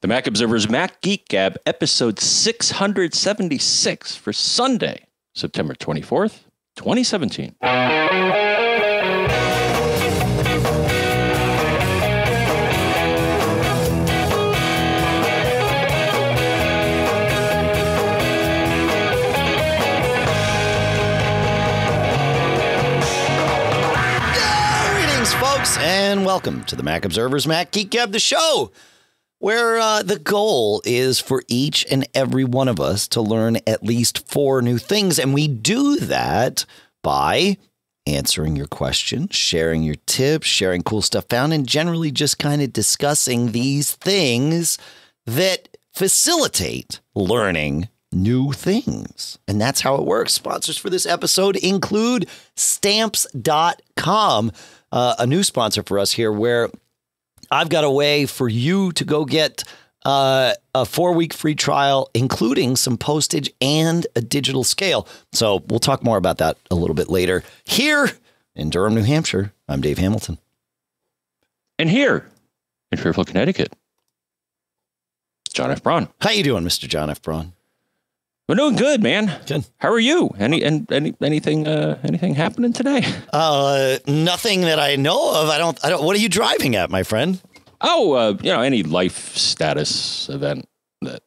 The Mac Observer's Mac Geek Gab, episode 676 for Sunday, September 24th, 2017. Greetings, folks, and welcome to the Mac Observer's Mac Geek Gab, the show where uh, the goal is for each and every one of us to learn at least four new things. And we do that by answering your questions, sharing your tips, sharing cool stuff found, and generally just kind of discussing these things that facilitate learning new things. And that's how it works. Sponsors for this episode include stamps.com, uh, a new sponsor for us here where I've got a way for you to go get uh, a four week free trial, including some postage and a digital scale. So we'll talk more about that a little bit later. Here in Durham, New Hampshire, I'm Dave Hamilton. And here in Fairfield, Connecticut, John F. Braun. How you doing, Mr. John F. Braun? We're doing good, man. Good. How are you? Any and any anything uh, anything happening today? Uh, nothing that I know of. I don't. I don't. What are you driving at, my friend? Oh, uh, you know, any life status event that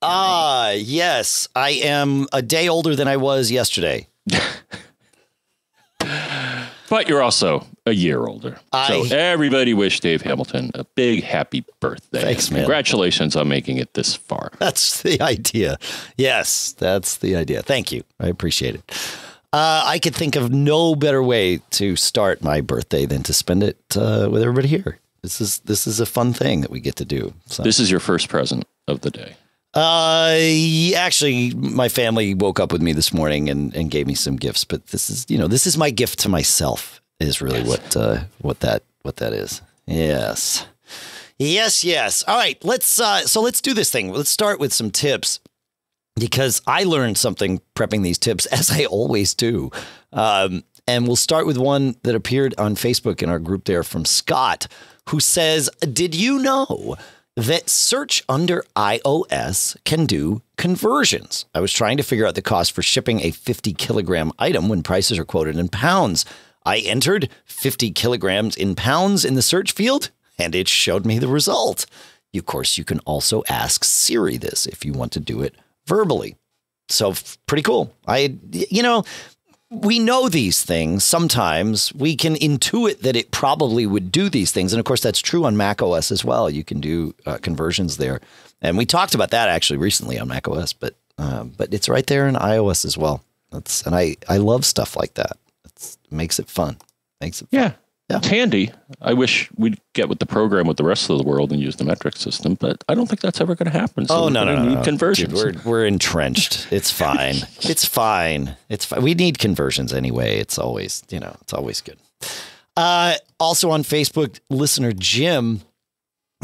Ah, yes. I am a day older than I was yesterday. But you're also a year older. I- so everybody wish Dave Hamilton a big happy birthday. Thanks, man. Congratulations on making it this far. That's the idea. Yes, that's the idea. Thank you. I appreciate it. Uh, I could think of no better way to start my birthday than to spend it uh, with everybody here. This is this is a fun thing that we get to do. So, This is your first present of the day. uh, actually, my family woke up with me this morning and, and gave me some gifts. But this is you know this is my gift to myself. Is really what uh, what that what that is. Yes. Yes, yes. All right, let's uh so let's do this thing. Let's start with some tips because I learned something prepping these tips as I always do. Um and we'll start with one that appeared on Facebook in our group there from Scott who says, "Did you know that search under iOS can do conversions. I was trying to figure out the cost for shipping a 50 kilogram item when prices are quoted in pounds. I entered 50 kilograms in pounds in the search field, and it showed me the result. Of course, you can also ask Siri this if you want to do it verbally. So pretty cool. I, you know, we know these things. Sometimes we can intuit that it probably would do these things, and of course that's true on Mac OS as well. You can do uh, conversions there, and we talked about that actually recently on Mac OS. But uh, but it's right there in iOS as well. That's and I I love stuff like that. It makes it fun. Makes it fun. Yeah. Yeah. It's handy. I wish we'd get with the program with the rest of the world and use the metric system, but I don't think that's ever going to happen. So Oh we're no no no, need no. Conversions. Dude, we're we're entrenched. It's fine. it's fine. It's fine. We need conversions anyway. It's always you know it's always good. Uh, also on Facebook, listener Jim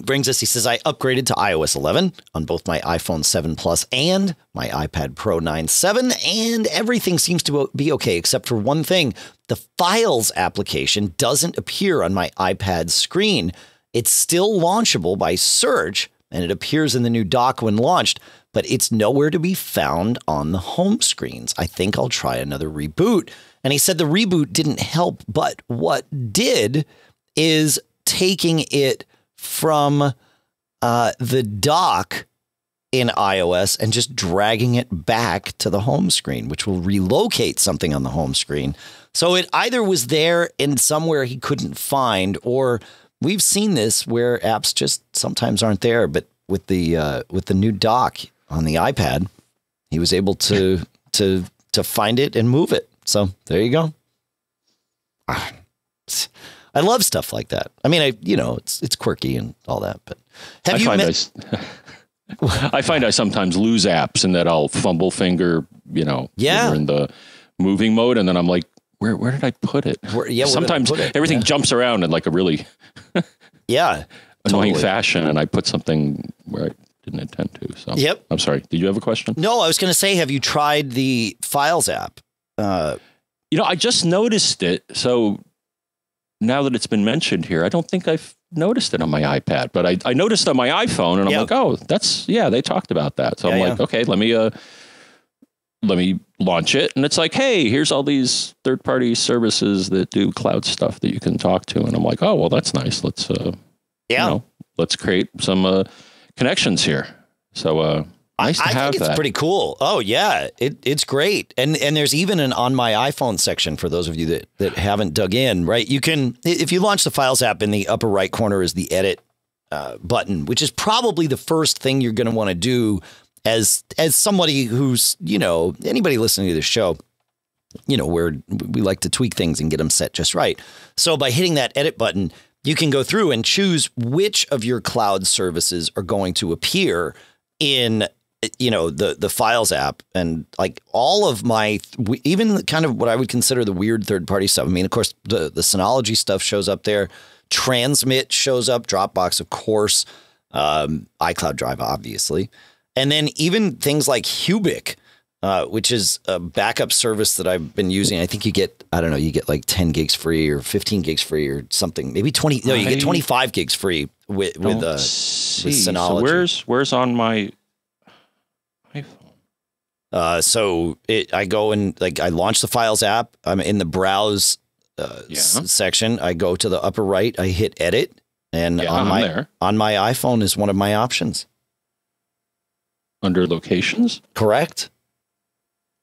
brings us. He says I upgraded to iOS 11 on both my iPhone 7 Plus and my iPad Pro 9.7, and everything seems to be okay except for one thing: the Files application doesn't appear on my iPad screen. It's still launchable by search, and it appears in the new dock when launched, but it's nowhere to be found on the home screens. I think I'll try another reboot. And he said the reboot didn't help, but what did is taking it from uh, the dock in iOS and just dragging it back to the home screen, which will relocate something on the home screen. So it either was there in somewhere he couldn't find, or we've seen this where apps just sometimes aren't there. But with the uh, with the new dock on the iPad, he was able to to to find it and move it. So there you go. I love stuff like that. I mean, I you know it's it's quirky and all that, but have I you find met? I, I find I sometimes lose apps and that I'll fumble finger, you know, Yeah. in the moving mode, and then I'm like, where where did I put it? Where- yeah, sometimes it? everything Yeah. jumps around in like a really yeah, annoying totally. fashion, and I put something where I didn't intend to. So Yep. I'm sorry. Did you have a question? No, I was going to say, have you tried the Files app? Uh, You know, I just noticed it. So now that it's been mentioned here, I don't think I've noticed it on my iPad, but I, I noticed on my iPhone, and I'm Yeah. like, oh, that's yeah, they talked about that. So I'm like, yeah. okay, let me uh, let me launch it, and it's like, hey, here's all these third party services that do cloud stuff that you can talk to, and I'm like, oh, well, that's nice. Let's uh, Yeah. you know, let's create some uh, connections here. So uh, I have think it's that. pretty cool. Oh yeah, it, it's great. And and there's even an on my iPhone section for those of you that that haven't dug in. Right, you can if you launch the Files app in the upper right corner is the edit uh, button, which is probably the first thing you're going to want to do as as somebody who's you know anybody listening to this show. You know, where we like to tweak things and get them set just right. So by hitting that edit button, you can go through and choose which of your cloud services are going to appear in you know the the files app and like all of my even kind of what I would consider the weird third party stuff. I mean, of course, the the Synology stuff shows up there. Transmit shows up. Dropbox, of course. Um, iCloud Drive, obviously, and then even things like Hubic. Uh, which is a backup service that I've been using. I think you get, I don't know, you get like 10 gigs free or 15 gigs free or something. Maybe 20, no, you get 25 gigs free with, with, uh, see. Synology. So where's where's on my? Uh, so it, I go and like I launch the Files app. I'm in the browse uh, Yeah. s- section. I go to the upper right. I hit edit, and Yeah, on I'm my there on my iPhone is one of my options. under locations. Correct.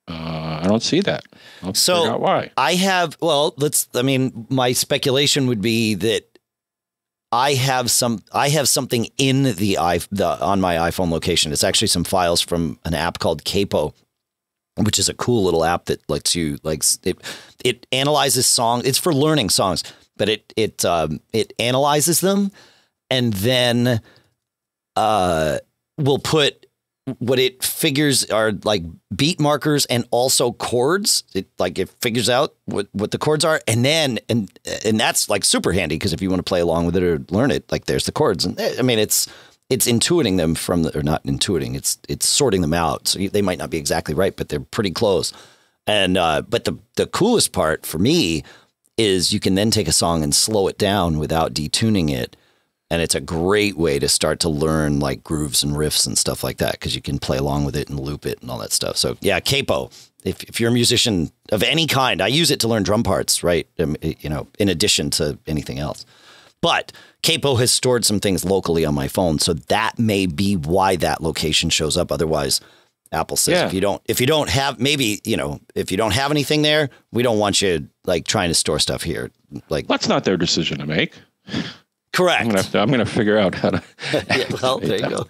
Uh, I don't see that. I'll So- why. I have. Well, let's. I mean, my speculation would be that I have some. I have something in the i the on my iPhone location. It's actually some files from an app called Capo, which is a cool little app that lets you like it. It analyzes songs. It's for learning songs, but it it um, it analyzes them, and then uh, will put what it figures are like beat markers and also chords. It like it figures out what, what the chords are, and then and and that's like super handy because if you want to play along with it or learn it, like there's the chords, and eh, I mean it's it's intuiting them from the or not intuiting, it's it's sorting them out. So they might not be exactly right, but they're pretty close. And uh, but the the coolest part for me is you can then take a song and slow it down without detuning it. And it's a great way to start to learn like grooves and riffs and stuff like that because you can play along with it and loop it and all that stuff. So yeah, capo. If, if you're a musician of any kind, I use it to learn drum parts, right? Um, you know, in addition to anything else. But Capo has stored some things locally on my phone, so that may be why that location shows up. Otherwise, Apple says Yeah. if you don't if you don't have maybe you know if you don't have anything there, we don't want you like trying to store stuff here. Like That's not their decision to make. Correct. I'm gonna to. I'm gonna figure out how to. yeah, well, there you go.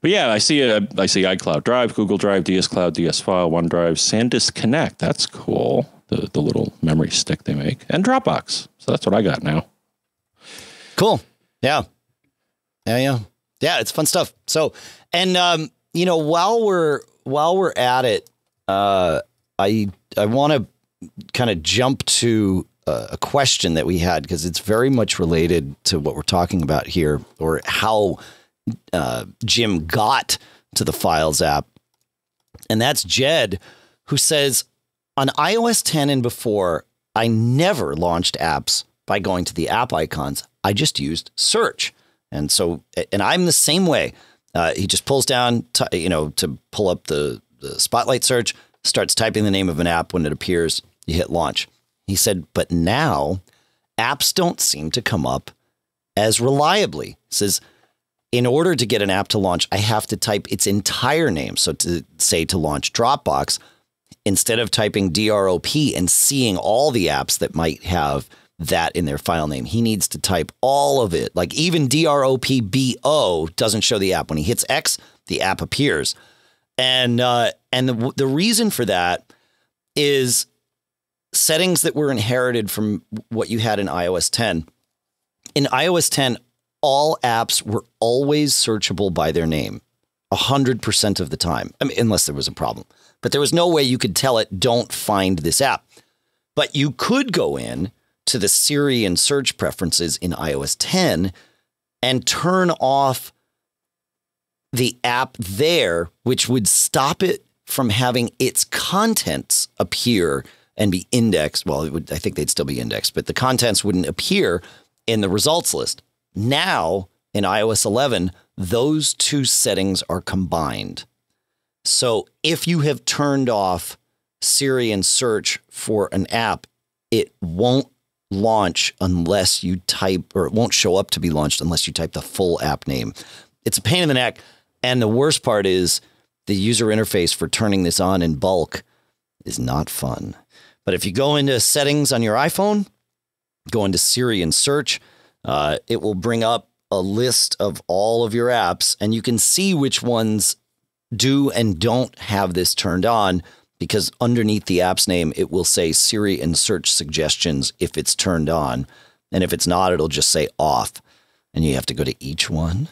But yeah, I see a, I see iCloud Drive, Google Drive, DS Cloud, DS File, OneDrive, SanDisk Connect. That's cool. The the little memory stick they make, and Dropbox. So that's what I got now. Cool. Yeah. Yeah, yeah. Yeah, it's fun stuff. So, and um, you know, while we're while we're at it, uh I I want to kind of jump to a question that we had because it's very much related to what we're talking about here or how uh, Jim got to the Files app. And that's Jedd who says on iOS 10 and before, I never launched apps by going to the app icons. I just used search. And so, and I'm the same way. Uh, he just pulls down, t- you know, to pull up the, the spotlight search, starts typing the name of an app when it appears. You hit launch. He said, but now apps don't seem to come up as reliably. He says, in order to get an app to launch, I have to type its entire name. So to say to launch Dropbox, instead of typing DROP and seeing all the apps that might have that in their file name, he needs to type all of it. Like even DROPBO doesn't show the app. When he hits X, the app appears. And uh, and the the reason for that is settings that were inherited from what you had in iOS 10. In iOS 10, all apps were always searchable by their name, 100% of the time, I mean, unless there was a problem. But there was no way you could tell it, don't find this app. But you could go in to the Siri and search preferences in iOS 10 and turn off the app there, which would stop it from having its contents appear and be indexed. Well, it would, I think they'd still be indexed, but the contents wouldn't appear in the results list. Now in iOS 11, those two settings are combined. So if you have turned off Siri and search for an app, it won't launch unless you type, or it won't show up to be launched unless you type the full app name. It's a pain in the neck. And the worst part is the user interface for turning this on in bulk is not fun. But if you go into settings on your iPhone, go into Siri and search, uh, it will bring up a list of all of your apps, and you can see which ones do and don't have this turned on because underneath the app's name, it will say Siri and search suggestions if it's turned on. And if it's not, it'll just say off. And you have to go to each one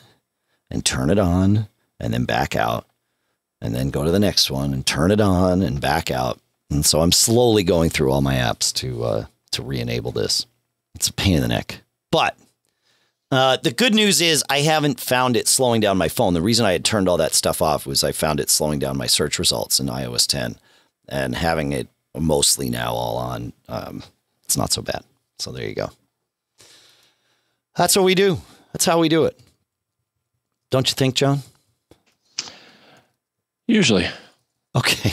and turn it on and then back out and then go to the next one and turn it on and back out. And so I'm slowly going through all my apps to uh, to re-enable this. It's a pain in the neck, but uh, the good news is I haven't found it slowing down my phone. The reason I had turned all that stuff off was I found it slowing down my search results in iOS 10, and having it mostly now all on, um, it's not so bad. So there you go. That's what we do. That's how we do it. Don't you think, John? Usually. Okay.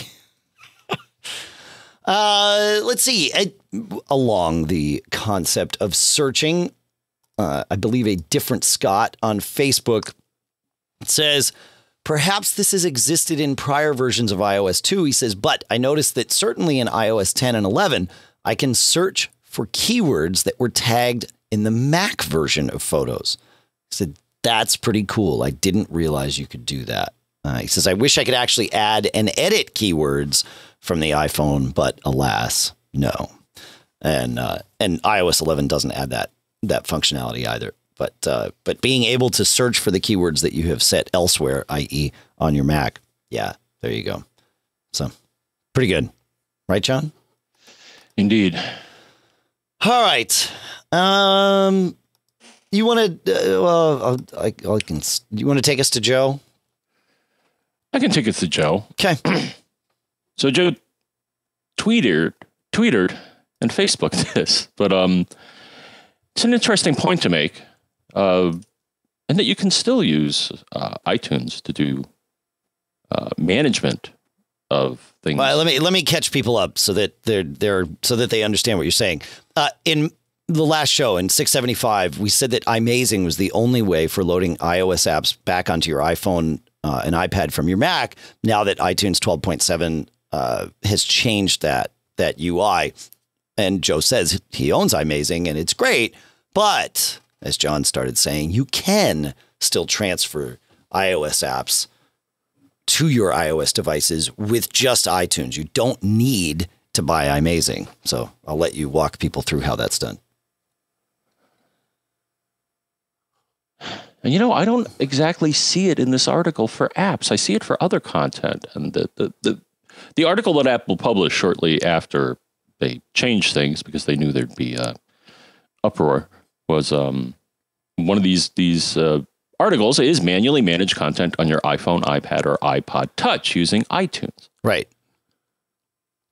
Uh, let's see. I, along the concept of searching, uh, I believe a different Scott on Facebook says, perhaps this has existed in prior versions of iOS too. He says, but I noticed that certainly in iOS 10 and 11, I can search for keywords that were tagged in the Mac version of Photos. He said, that's pretty cool. I didn't realize you could do that. Uh, he says, I wish I could actually add and edit keywords from the iPhone, but alas, no. And uh, and iOS 11 doesn't add that that functionality either. But uh, but being able to search for the keywords that you have set elsewhere, i.e., on your Mac, yeah, there you go. So pretty good, right, John? Indeed. All right. Um, you want to? Uh, well, I, I can. You want to take us to Joe? I can take us to Joe. Okay. so Joe tweeted, tweeted, and Facebooked this, but um, it's an interesting point to make, uh, and that you can still use uh, iTunes to do uh, management of things. Well, let me let me catch people up so that they're they're so that they understand what you're saying. Uh, in the last show in 675, we said that iMazing was the only way for loading iOS apps back onto your iPhone uh, and iPad from your Mac. Now that iTunes 12.7 uh, has changed that that UI, and Joe says he owns iMazing and it's great, but as John started saying, you can still transfer iOS apps to your iOS devices with just iTunes. You don't need to buy iMazing. So I'll let you walk people through how that's done. And you know, I don't exactly see it in this article for apps. I see it for other content. And the the the, the article that Apple published shortly after they changed things because they knew there'd be a uproar was um, one of these these uh, articles is manually manage content on your iPhone, iPad, or iPod Touch using iTunes. Right.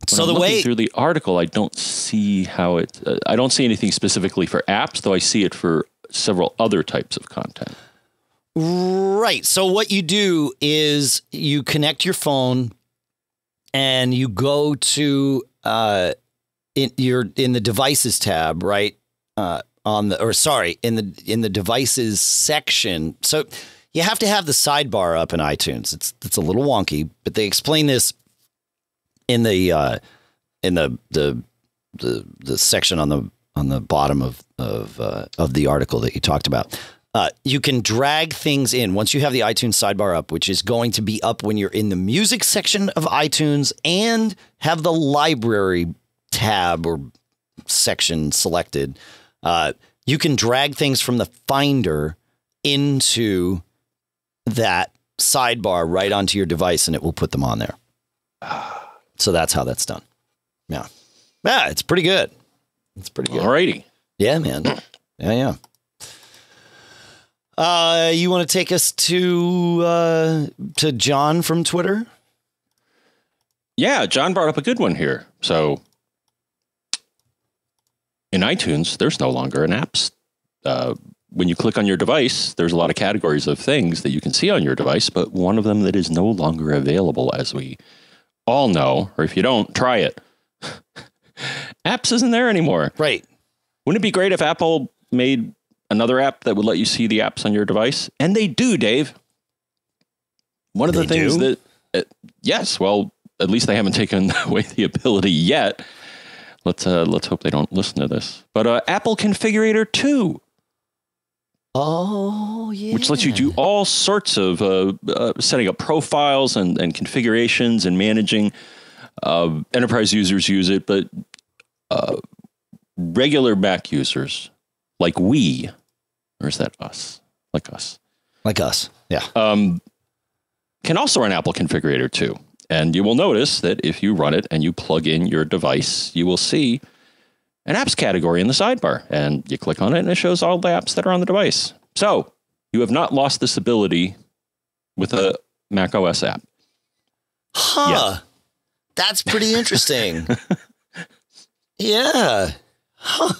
When so I'm the way through the article, I don't see how it. Uh, I don't see anything specifically for apps, though. I see it for several other types of content. Right. So what you do is you connect your phone, and you go to uh, in you're in the devices tab, right? Uh, on the or sorry, in the in the devices section. So you have to have the sidebar up in iTunes. It's it's a little wonky, but they explain this in the uh, in the the the the section on the on the bottom of of uh, of the article that you talked about. Uh, you can drag things in once you have the iTunes sidebar up, which is going to be up when you're in the music section of iTunes and have the library tab or section selected. Uh, you can drag things from the Finder into that sidebar right onto your device and it will put them on there. So that's how that's done. Yeah. Yeah, it's pretty good. It's pretty good. Alrighty. Yeah, man. Yeah, yeah. Uh, you want to take us to uh, to John from Twitter? Yeah, John brought up a good one here. So in iTunes, there's no longer an apps uh, when you click on your device, there's a lot of categories of things that you can see on your device, but one of them that is no longer available, as we all know, or if you don't, try it. Apps isn't there anymore. Right. Wouldn't it be great if Apple made another app that would let you see the apps on your device? And they do, Dave. One of the things do? that, uh, yes, well, at least they haven't taken away the ability yet. Let's uh, let's hope they don't listen to this. But uh, Apple Configurator Two, Oh yeah. which lets you do all sorts of uh, uh, setting up profiles and, and configurations and managing. Uh, enterprise users use it, but uh, regular Mac users like we, or is that us? Like us, like us. Yeah. um, can also run Apple Configurator 2. And you will notice that if you run it and you plug in your device, you will see an apps category in the sidebar. And you click on it and it shows all the apps that are on the device. So you have not lost this ability with a Mac OS app. Huh. That's pretty interesting. yeah. Huh.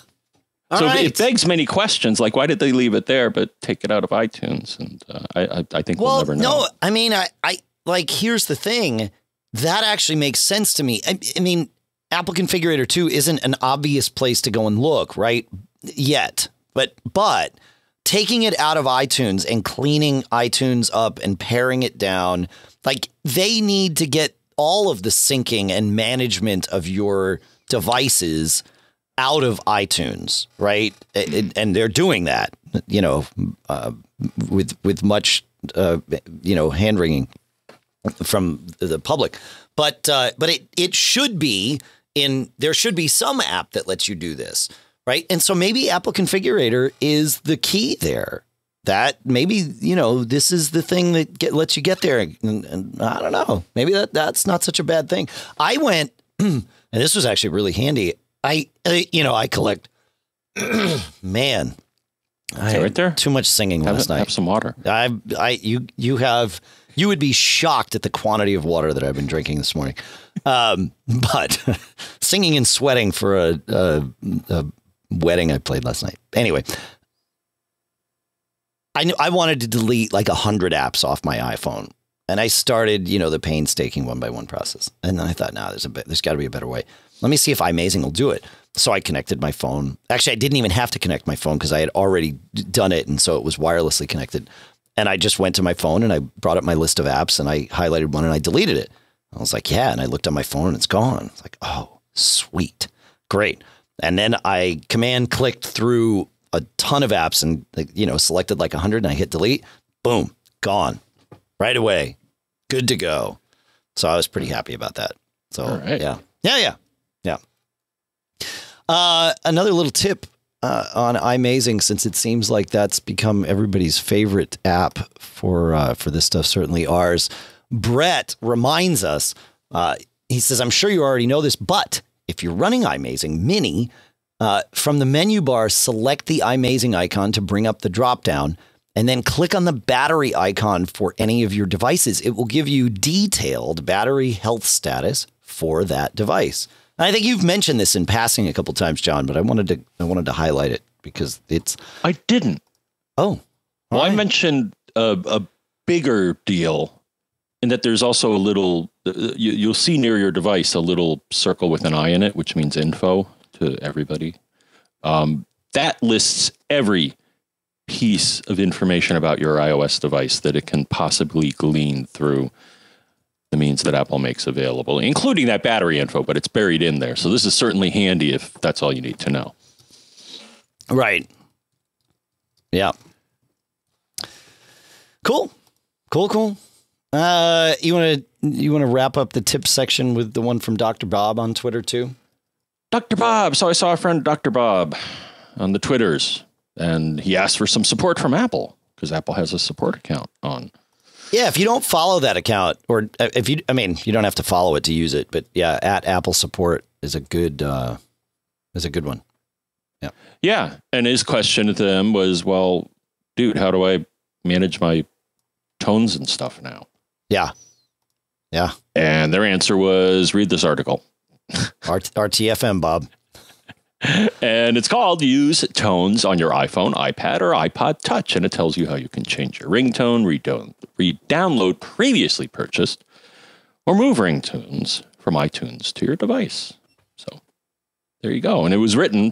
All so right. it begs many questions, like why did they leave it there but take it out of iTunes? And uh, I, I, I think we'll well, never know. no, I mean, I, I like. Here's the thing. That actually makes sense to me. I, I mean, Apple Configurator 2 isn't an obvious place to go and look, right? Yet. But but taking it out of iTunes and cleaning iTunes up and paring it down, like they need to get all of the syncing and management of your devices out of iTunes, right? And, they're doing that, you know, uh, with with much, uh, you know, hand wringing from the public. But uh, but it it should be in there should be some app that lets you do this, right? And so maybe Apple Configurator is the key there. That maybe you know this is the thing that get, lets you get there. And, and I don't know. Maybe that that's not such a bad thing. I went, and this was actually really handy. I, I you know I collect. man, I right there? Too much singing have, last night. have some water. I, I, you, you have, you would be shocked at the quantity of water that I've been drinking this morning. Um, but singing and sweating for a, a, a wedding I played last night. Anyway, I knew I wanted to delete like a hundred apps off my iPhone, and I started, you know, the painstaking one by one process. And then I thought, nah, there's a bit, there's got to be a better way. Let me see if iMazing will do it. So I connected my phone. Actually, I didn't even have to connect my phone because I had already done it, and so it was wirelessly connected. And I just went to my phone and I brought up my list of apps and I highlighted one and I deleted it. I was like, yeah. And I looked on my phone and it's gone. It's like, oh, sweet. Great. And then I command clicked through a ton of apps and, you know, selected like 100 and I hit delete. Boom, gone right away. Good to go. So I was pretty happy about that. So, right. Yeah. Yeah. Yeah. Uh, another little tip uh, on iMazing, since it seems like that's become everybody's favorite app for uh, for this stuff, certainly ours. Brett reminds us. Uh, he says, "I'm sure you already know this, but if you're running iMazing Mini, uh, from the menu bar, select the iMazing icon to bring up the dropdown." And then click on the battery icon for any of your devices. It will give you detailed battery health status for that device. I think you've mentioned this in passing a couple times, John, but I wanted to I wanted to highlight it because it's I didn't. oh Well, I mentioned a, a bigger deal in that there's also a little, uh, you, you'll see near your device a little circle with an eye in it, which means info to everybody. Um, that lists every piece of information about your iOS device that it can possibly glean through the means that Apple makes available, including that battery info, but it's buried in there. So this is certainly handy if that's all you need to know. right. Yeah. Cool. Cool, cool. Uh you wanna you wanna wrap up the tip section with the one from Dr. Bob on Twitter too? Dr. Bob. So I saw a friend, Dr. Bob, on the Twitters, and he asked for some support from Apple because Apple has a support account on. Yeah, if you don't follow that account, or uh, if you, I mean, you don't have to follow it to use it, but yeah, at Apple support is a good, uh, is a good one. Yeah. Yeah. And his question to them was, well, dude, how do I manage my tones and stuff now? Yeah, yeah. And their answer was read this article. R- RTFM, Bob. And it's called Use Tones on your iPhone, iPad, or iPod Touch. And it tells you how you can change your ringtone, re download previously purchased, or move ringtones from iTunes to your device. So there you go. And it was written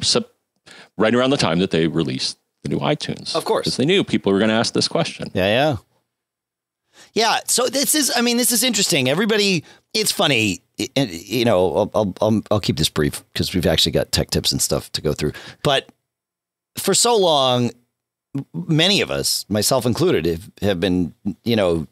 right around the time that they released the new iTunes. Of course. Because they knew people were going to ask this question. Yeah, yeah. Yeah. So this is, I mean, this is interesting. Everybody, it's funny. You know, I'll, I'll, I'll keep this brief because we've actually got tech tips and stuff to go through. But for so long, many of us, myself included, have, have been, you know,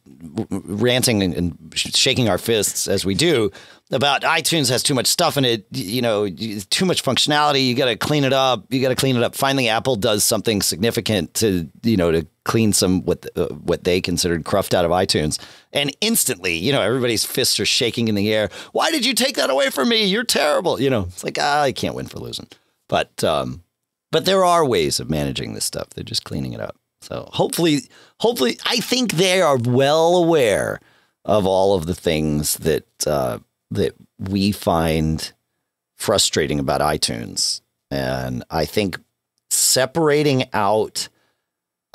ranting and shaking our fists as we do about iTunes has too much stuff in it, you know, too much functionality. You got to clean it up. You got to clean it up. Finally, Apple does something significant to, you know, to clean some what uh, what they considered cruft out of iTunes, and instantly, you know, everybody's fists are shaking in the air. Why did you take that away from me? You're terrible. You know, it's like ah, I can't win for losing. But um, but there are ways of managing this stuff. They're just cleaning it up. So hopefully, hopefully, I think they are well aware of all of the things that. Uh, that we find frustrating about iTunes. And I think separating out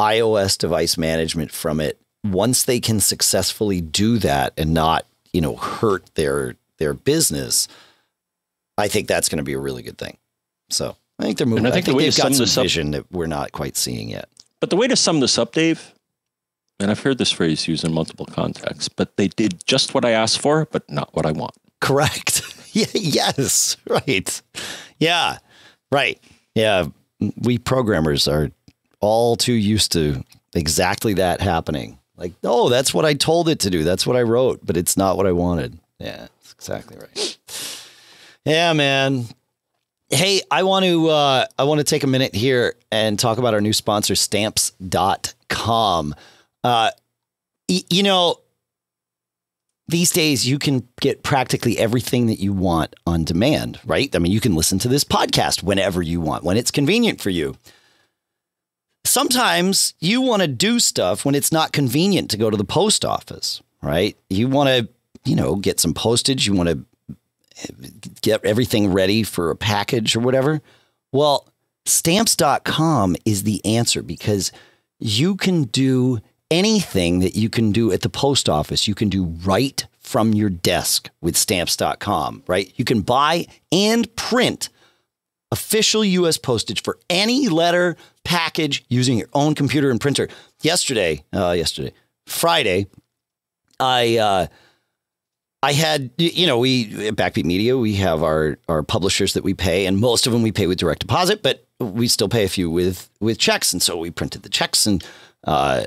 iOS device management from it, once they can successfully do that and not, you know, hurt their their business, I think that's going to be a really good thing. So I think they're moving. And I think, I think the way they've got some vision that we're not quite seeing yet. But the way to sum this up, Dave, and I've heard this phrase used in multiple contexts, but they did just what I asked for, but not what I want. Correct. yeah, yes. Right. Yeah. Right. Yeah. We programmers are all too used to exactly that happening. Like, oh, that's what I told it to do. That's what I wrote, but it's not what I wanted. Yeah, that's exactly right. Yeah, man. Hey, I want to uh, I want to take a minute here and talk about our new sponsor, stamps.com. Uh, y- you know, these days you can get practically everything that you want on demand, right? I mean, you can listen to this podcast whenever you want, when it's convenient for you. Sometimes you want to do stuff when it's not convenient to go to the post office, right? You want to, you know, get some postage, you want to get everything ready for a package or whatever. Well, stamps.com is the answer because you can do anything that you can do at the post office, you can do right from your desk with stamps.com, right? You can buy and print official US postage for any letter package using your own computer and printer. Yesterday, uh, yesterday, Friday, I, uh, I had, you know, we at Backbeat Media, we have our our publishers that we pay, and most of them we pay with direct deposit, but we still pay a few with with checks, and so we printed the checks and uh,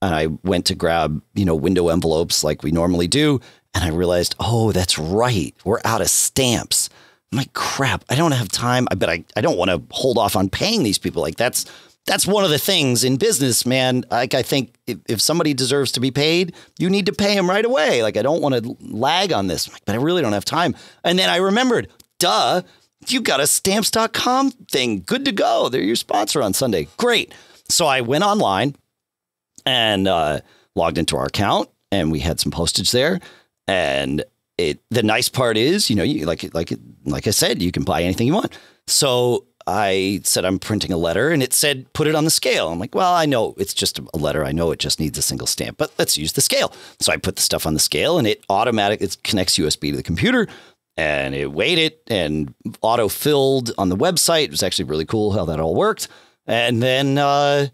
and I went to grab, you know, window envelopes like we normally do. And I realized, oh, that's right. We're out of stamps. I'm like, crap, I don't have time. I bet I, I don't want to hold off on paying these people. Like that's that's one of the things in business, man. Like I think if, if somebody deserves to be paid, you need to pay him right away. Like I don't want to lag on this, but I really don't have time. And then I remembered, duh, you got a stamps.com thing. Good to go. They're your sponsor on Sunday. Great. So I went online and uh, logged into our account, and we had some postage there. And it the nice part is, you know, you like like like I said, you can buy anything you want. So I said I'm printing a letter, and it said put it on the scale. I'm like, well, I know it's just a letter. I know it just needs a single stamp, but let's use the scale. So I put the stuff on the scale, and it automatic it connects USB to the computer. And it weighed it and auto filled on the website. It was actually really cool how that all worked. And then uh,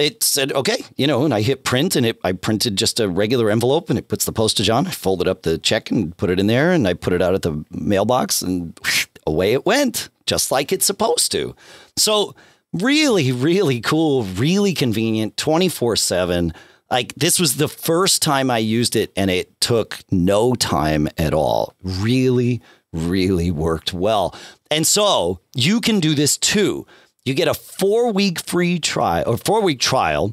it said, okay, you know, and I hit print and it, I printed just a regular envelope and it puts the postage on. I folded up the check and put it in there and I put it out at the mailbox and away it went, just like it's supposed to. So, really, really cool, really convenient, 24 7. Like, this was the first time I used it and it took no time at all. Really, really worked well. And so, you can do this too you get a four week free trial or four week trial,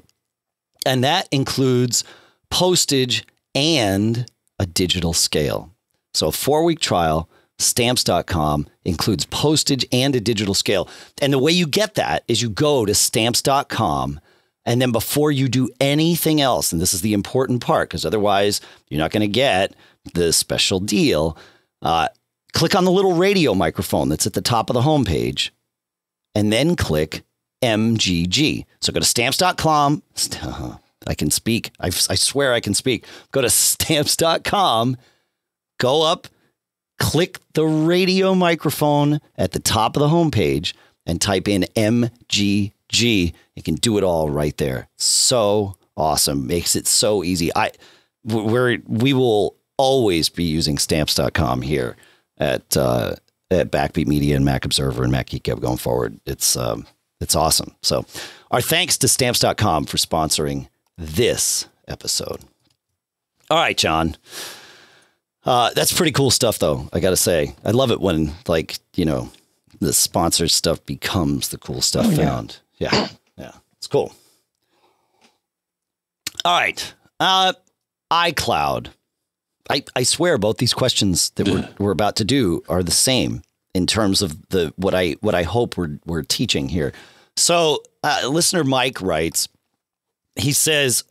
and that includes postage and a digital scale. So, a four week trial, stamps.com includes postage and a digital scale. And the way you get that is you go to stamps.com. And then before you do anything else, and this is the important part, because otherwise you're not going to get the special deal, uh, click on the little radio microphone that's at the top of the homepage and then click MGG. So go to stamps.com. I can speak. I, I swear I can speak. Go to stamps.com, go up, click the radio microphone at the top of the homepage and type in MGG. You can do it all right there. So awesome. Makes it so easy. I we're we will always be using stamps.com here at uh, at Backbeat Media and Mac Observer and Mac Geek going forward. It's um, it's awesome. So our thanks to stamps.com for sponsoring this episode. All right, John. Uh, that's pretty cool stuff, though. I got to say, I love it when, like, you know, the sponsored stuff becomes the cool stuff oh, yeah. found. Yeah, yeah, it's cool. All right, uh, iCloud. I, I swear both these questions that we're, we're about to do are the same in terms of the what I what I hope we're we're teaching here. So, uh, listener Mike writes, he says,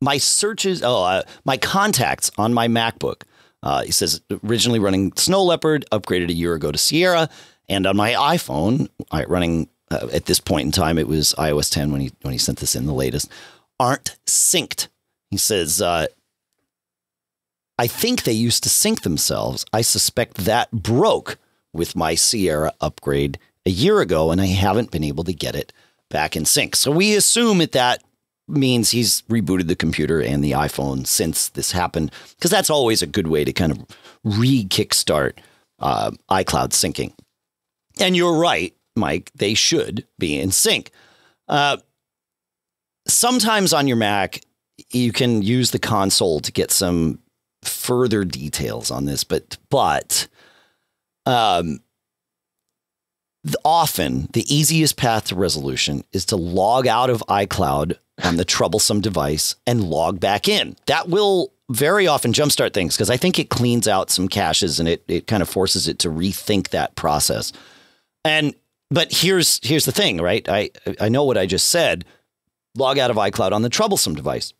my searches, oh, uh, my contacts on my MacBook. Uh, he says originally running Snow Leopard, upgraded a year ago to Sierra, and on my iPhone, I, running uh, at this point in time, it was iOS 10 when he when he sent this in the latest, aren't synced. He says uh, I think they used to sync themselves. I suspect that broke with my Sierra upgrade a year ago, and I haven't been able to get it back in sync. So we assume that that means he's rebooted the computer and the iPhone since this happened, because that's always a good way to kind of re kickstart uh, iCloud syncing. And you're right, Mike, they should be in sync. Uh, sometimes on your Mac, you can use the console to get some further details on this, but but um, often the easiest path to resolution is to log out of iCloud on the troublesome device and log back in. That will very often jumpstart things because I think it cleans out some caches and it it kind of forces it to rethink that process. And but here's here's the thing, right? I I know what I just said. Log out of iCloud on the troublesome device.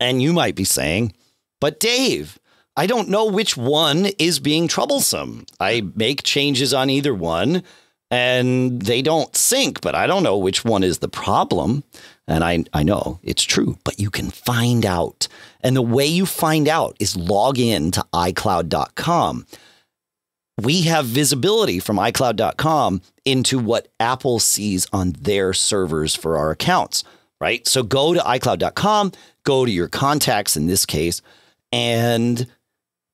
And you might be saying, but Dave, I don't know which one is being troublesome. I make changes on either one and they don't sync, but I don't know which one is the problem. And I, I know it's true, but you can find out. And the way you find out is log in to iCloud.com. We have visibility from iCloud.com into what Apple sees on their servers for our accounts, right? So go to iCloud.com, go to your contacts in this case, and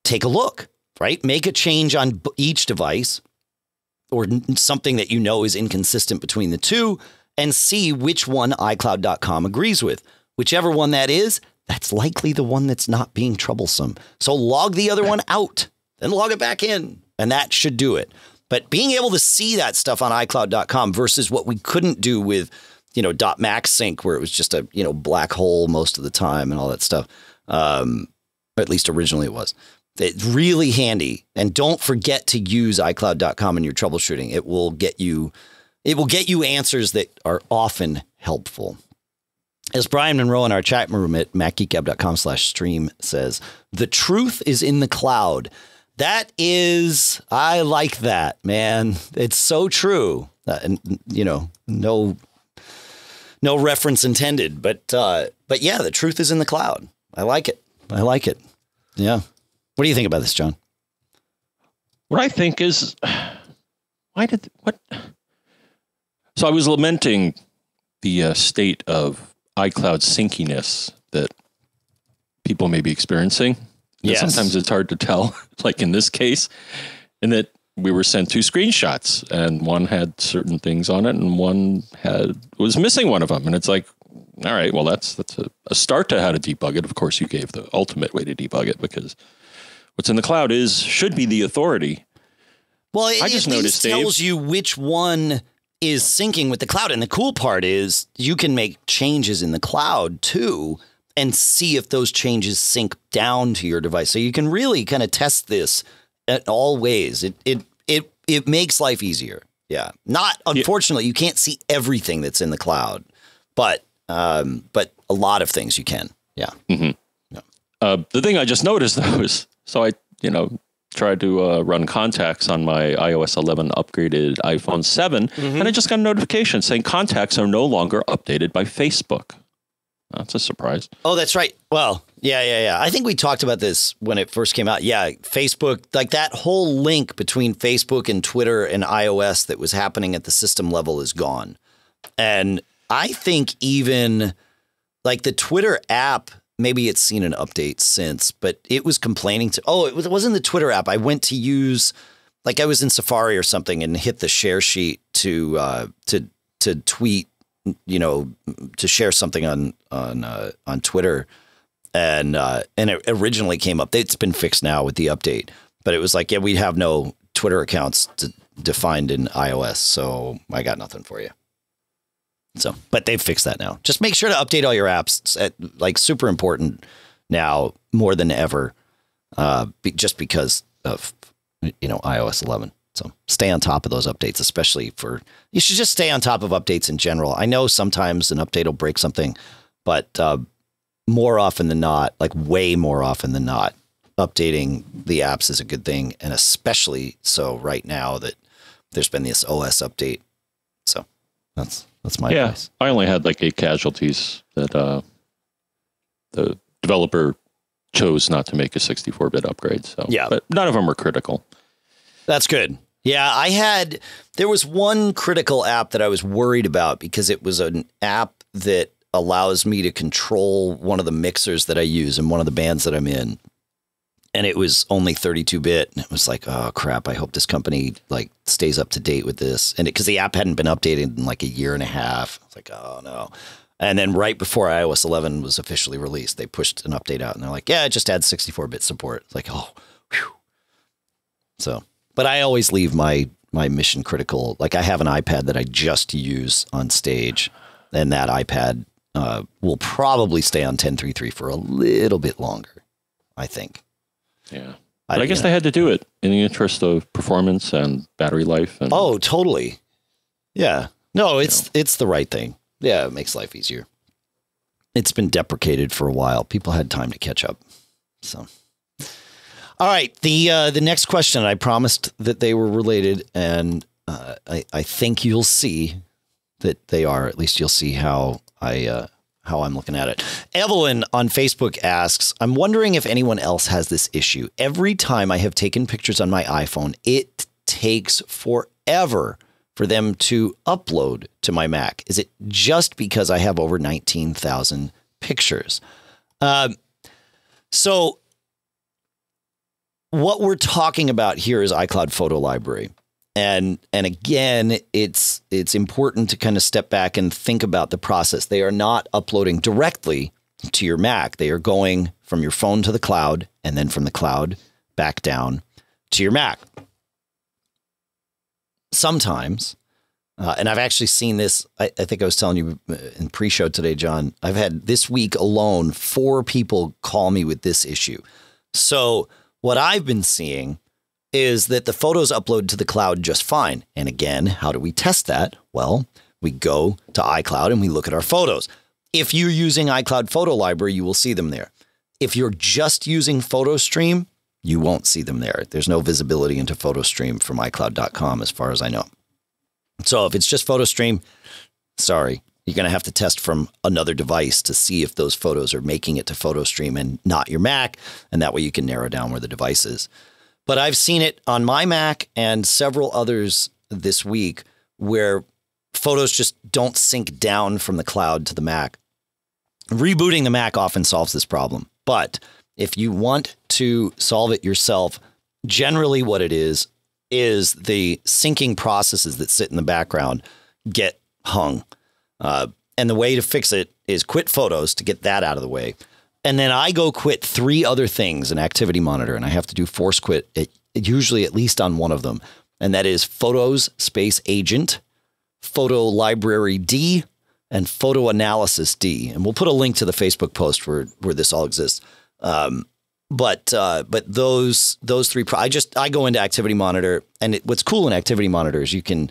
take a look, right? Make a change on each device or something that you know is inconsistent between the two and see which one iCloud.com agrees with. Whichever one that is, that's likely the one that's not being troublesome. So log the other one out, then log it back in, and that should do it. But being able to see that stuff on iCloud.com versus what we couldn't do with, you know, dot .mac sync, where it was just a you know black hole most of the time and all that stuff. Um, at least originally it was. It's really handy. And don't forget to use iCloud.com in your troubleshooting. It will get you it will get you answers that are often helpful. As Brian Monroe in our chat room at macgeekgab.com slash stream says, the truth is in the cloud. That is, I like that, man. It's so true. Uh, and, you know, no, no reference intended, but, uh, but yeah, the truth is in the cloud. I like it. I like it. Yeah. What do you think about this, John? What I think is, why did what? So I was lamenting the uh, state of iCloud synciness that people may be experiencing. Yes. Sometimes it's hard to tell, like in this case, and that we were sent two screenshots, and one had certain things on it, and one had was missing one of them, and it's like, all right, well, that's that's a, a, start to how to debug it. Of course, you gave the ultimate way to debug it because what's in the cloud is should be the authority. Well, it, I just noticed tells Dave, you which one is syncing with the cloud, and the cool part is you can make changes in the cloud too, and see if those changes sync down to your device. So you can really kind of test this at all ways. It it it it makes life easier. Yeah. Not unfortunately, yeah. you can't see everything that's in the cloud, but um, but a lot of things you can. Yeah. Mm-hmm. yeah. Uh, the thing I just noticed though is so I, you know, tried to uh, run contacts on my iOS 11 upgraded iPhone 7, Mm-hmm. and I just got a notification saying contacts are no longer updated by Facebook. That's a surprise. Oh, that's right. Well, yeah, yeah, yeah. I think we talked about this when it first came out. Yeah, Facebook, like that whole link between Facebook and Twitter and iOS that was happening at the system level is gone. And I think even like the Twitter app, maybe it's seen an update since, but it was complaining to, oh, it, was, it wasn't the Twitter app. I went to use, like I was in Safari or something and hit the share sheet to, uh, to, to tweet you know, to share something on on uh, on Twitter, and uh, and it originally came up. It's been fixed now with the update, but it was like, yeah, we have no Twitter accounts to, defined in iOS, so I got nothing for you. So, but they've fixed that now. Just make sure to update all your apps. It's at, like super important now more than ever, uh, be, just because of you know iOS 11. So stay on top of those updates, especially for you should just stay on top of updates in general. I know sometimes an update will break something, but uh, more often than not, like way more often than not, updating the apps is a good thing, and especially so right now that there's been this OS update. So that's that's my yeah, advice. I only had like eight casualties that uh, the developer chose not to make a 64-bit upgrade. So Yeah. but none of them were critical. That's good. Yeah, I had there was one critical app that I was worried about because it was an app that allows me to control one of the mixers that I use in one of the bands that I'm in. And it was only 32 bit. And it was like, oh crap, I hope this company like stays up to date with this. And it, because the app hadn't been updated in like a year and a half. it's like, oh no. And then right before iOS 11 was officially released, they pushed an update out and they're like, yeah, it just adds 64 bit support. It's like, oh, whew. So, but I always leave my my mission critical. Like I have an iPad that I just use on stage, and that iPad uh, will probably stay on 1033 for a little bit longer. I think. Yeah. But I, guess you they had to do it in the interest of performance and battery life. And Oh, totally. Yeah. No, it's it's the right thing. Yeah, it makes life easier. It's been deprecated for a while. People had time to catch up. So all right, the uh, the next question. I promised that they were related, and uh, I I think you'll see that they are. At least you'll see how I uh, how I'm looking at it. Evelyn on Facebook asks, "I'm wondering if anyone else has this issue. Every time I have taken pictures on my iPhone, it takes forever for them to upload to my Mac. Is it just because I have over 19,000 pictures?" Um, so what we're talking about here is iCloud Photo Library. And and again, it's it's important to kind of step back and think about the process. They are not uploading directly to your Mac. They are going from your phone to the cloud and then from the cloud back down to your Mac. Sometimes, uh, and I've actually seen this. I, I think I was telling you uh, in pre-show today, John. I've had this week alone four people call me with this issue. So what I've been seeing is that the photos upload to the cloud just fine. And again, how do we test that? Well, we go to iCloud and we look at our photos. If you're using iCloud Photo Library, you will see them there. If you're just using PhotoStream, you won't see them there. There's no visibility into PhotoStream from iCloud.com as far as I know. So if it's just PhotoStream, sorry, you're going to have to test from another device to see if those photos are making it to PhotoStream and not your Mac. And that way you can narrow down where the device is. But I've seen it on my Mac and several others this week where photos just don't sync down from the cloud to the Mac. Rebooting the Mac often solves this problem. But if you want to solve it yourself, generally what it is is the syncing processes that sit in the background get hung. Uh, and the way to fix it is quit photos to get that out of the way. And then I go quit three other things in Activity Monitor, and I have to do force quit, it, usually at least on one of them. And that is Photos Space Agent, Photo Library D, and Photo Analysis D. And we'll put a link to the Facebook post where, where this all exists. Um, but uh, but those those three, I just I go into Activity Monitor, and it, what's cool in Activity Monitor is you can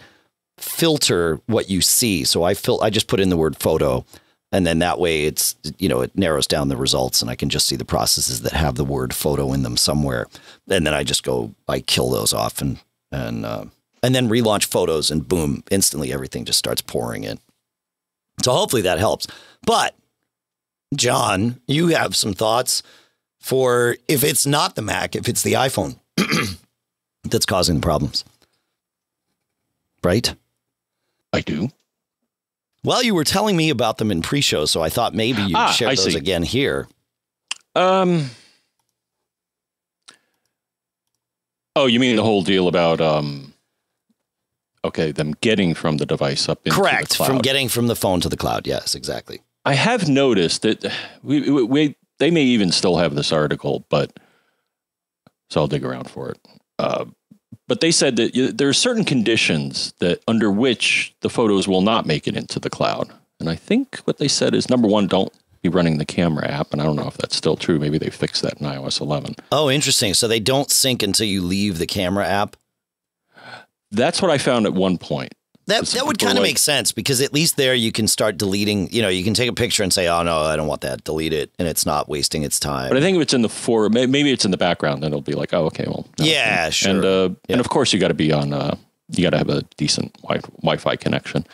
filter what you see. So I fil- I just put in the word photo, and then that way it's you know it narrows down the results and i can just see the processes that have the word photo in them somewhere. And then i just go i kill those off and and uh, and then relaunch photos and boom instantly everything just starts pouring in. So hopefully that helps. But john you have some thoughts for if it's not the mac if it's the iphone that's causing the problems. Right? I do. Well you were telling me about them in pre-show so i thought maybe you'd Ah, share I those see. again here Um. Oh, you mean the whole deal about um. Okay, them getting from the device up into Correct. the cloud. From getting from the phone to the cloud. Yes, exactly. I have noticed that we, we, we they may even still have this article, but so I'll dig around for it. Uh, but they said that there are certain conditions that under which the photos will not make it into the cloud. And I think what they said is number one, don't be running the camera app. And I don't know if that's still true. Maybe they fixed that in iOS 11. Oh, interesting. So they don't sync until you leave the camera app. That's what I found at one point. That that would kind of like- make sense because at least there you can start deleting. You know, you can take a picture and say, "Oh no, I don't want that. Delete it," and it's not wasting its time. But I think if it's in the for maybe it's in the background, then it'll be like, oh, okay, well, no, Yeah, okay. sure. And uh, Yeah. and of course, you got to be on. Uh, you got to have a decent wi- Wi-Fi connection.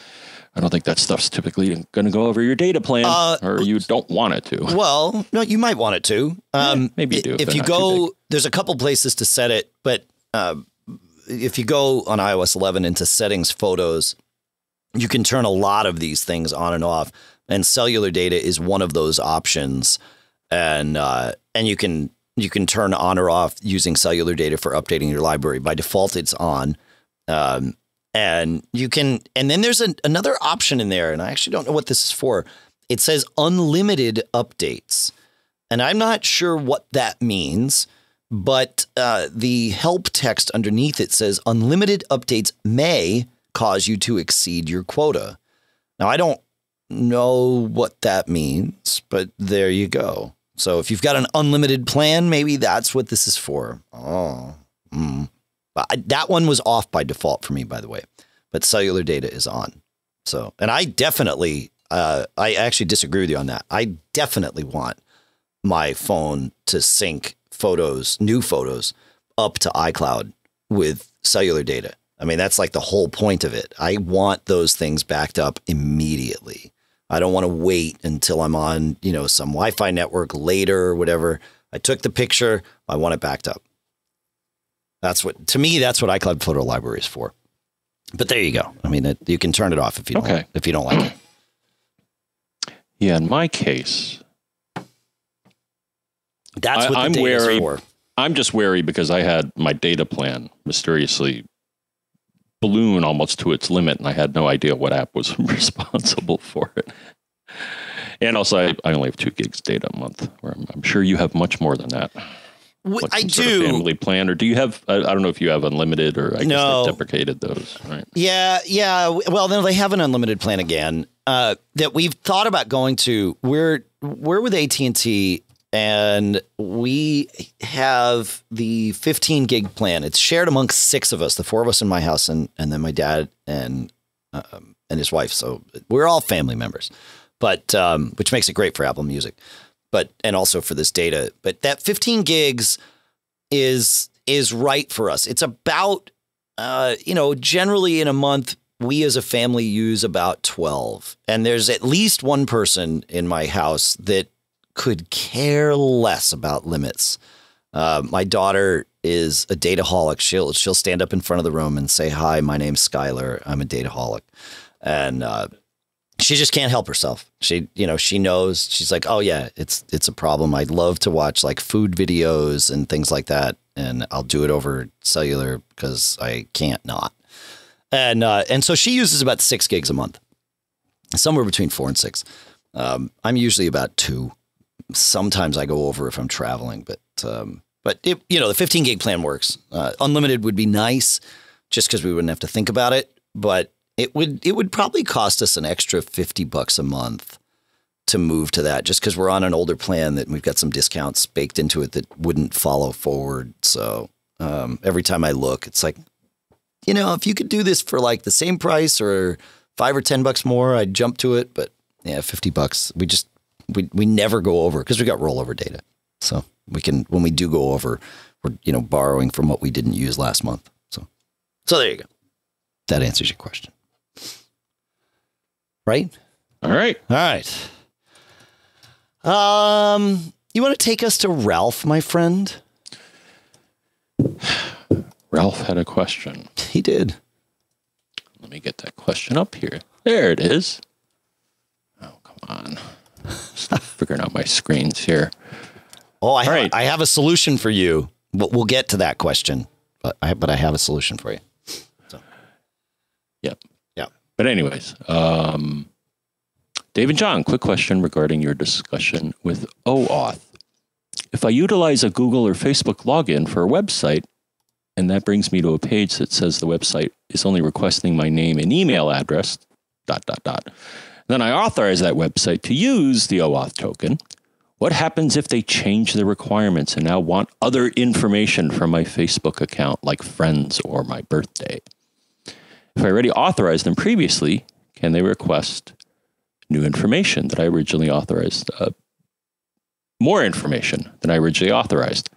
I don't think that stuff's typically going to go over your data plan, Uh, or you don't want it to. Well, no, you might want it to. Um, maybe you do if If you go, there's a couple places to set it, but uh, if you go on iOS 11 into settings, photos, you can turn a lot of these things on and off, and cellular data is one of those options, and uh, and you can you can turn on or off using cellular data for updating your library. By default, it's on. Um, and you can and then there's an, another option in there and i actually don't know what this is for it says unlimited updates and i'm not sure what that means but uh, the help text underneath it says unlimited updates may cause you to exceed your quota now i don't know what that means but there you go so if you've got an unlimited plan maybe that's what this is for oh mm. I- that one was off by default for me, by the way. But cellular data is on. So, and I definitely, uh, I actually disagree with you on that. I definitely want my phone to sync photos, new photos, up to iCloud with cellular data. I mean, that's like the whole point of it. I want those things backed up immediately. I don't want to wait until I'm on, you know, some Wi-Fi network later or whatever. I took the picture. I want it backed up. That's what to me. That's what iCloud Photo Library is for. But there you go. I mean, it, you can turn it off if you don't. Okay. If you don't like it, Yeah, in my case, that's I- what the I'm data is wary- for. I'm just wary because I had my data plan mysteriously balloon almost to its limit, and I had no idea what app was responsible for it. And also, I, I only have two gigs data a month, where I'm, I'm sure you have much more than that. Like I some sort of do. family plan, or do you have? I, I don't know if you have unlimited, or I guess No. they deprecated those. Right? Yeah, yeah. Well, then they have an unlimited plan again uh, that we've thought about going to. We're we're with AT and T, and we have the 15 gig plan. It's shared amongst six of us, the four of us in my house, and and then my dad and um, and his wife. So we're all family members, but um, which makes it great for Apple Music, but and also for this data. But that 15 gigs is is right for us. It's about uh, you know, generally in a month, we as a family use about 12. And there's at least one person in my house that could care less about limits. Uh, my daughter is a dataholic. She'll she'll stand up in front of the room and say, "Hi, my name's Skylar. I'm a dataholic," and uh, she just can't help herself. She, you know, she knows. She's like, "Oh yeah, it's it's a problem." I love to watch like food videos and things like that, and I'll do it over cellular because I can't not. And uh, and so she uses about six gigs a month, somewhere between four and six. Um, I'm usually about two. Sometimes I go over if I'm traveling, but um, but it, you know the 15 gig plan works. Uh, unlimited would be nice, just because we wouldn't have to think about it. But it would it would probably cost us an extra 50 bucks a month to move to that, just because we're on an older plan that we've got some discounts baked into it that wouldn't follow forward. So um, every time I look, it's like, you know, if you could do this for like the same price or five or ten bucks more, I'd jump to it. But Yeah, fifty bucks. We just we we never go over because we got rollover data. So we can when we do go over, we're you know borrowing from what we didn't use last month. So so there you go. That answers your question. Right? All right. All right. Um, you want to take us to Ralph, my friend? Ralph had a question. He did. Let me get that question up here. There it is. Oh, come on. Figuring out my screens here. Oh, I have, right. I have a solution for you. But we'll get to that question. But I but I have a solution for you. Yep. Yeah. But anyways, um, Dave and John, quick question regarding your discussion with OAuth. If I utilize a Google or Facebook login for a website, and that brings me to a page that says the website is only requesting my name and email address, dot, dot, dot. Then I authorize that website to use the OAuth token. What happens if they change the requirements and now want other information from my Facebook account, like friends or my birthday? If I already authorized them previously, can they request new information that I originally authorized? Uh, more information than I originally authorized.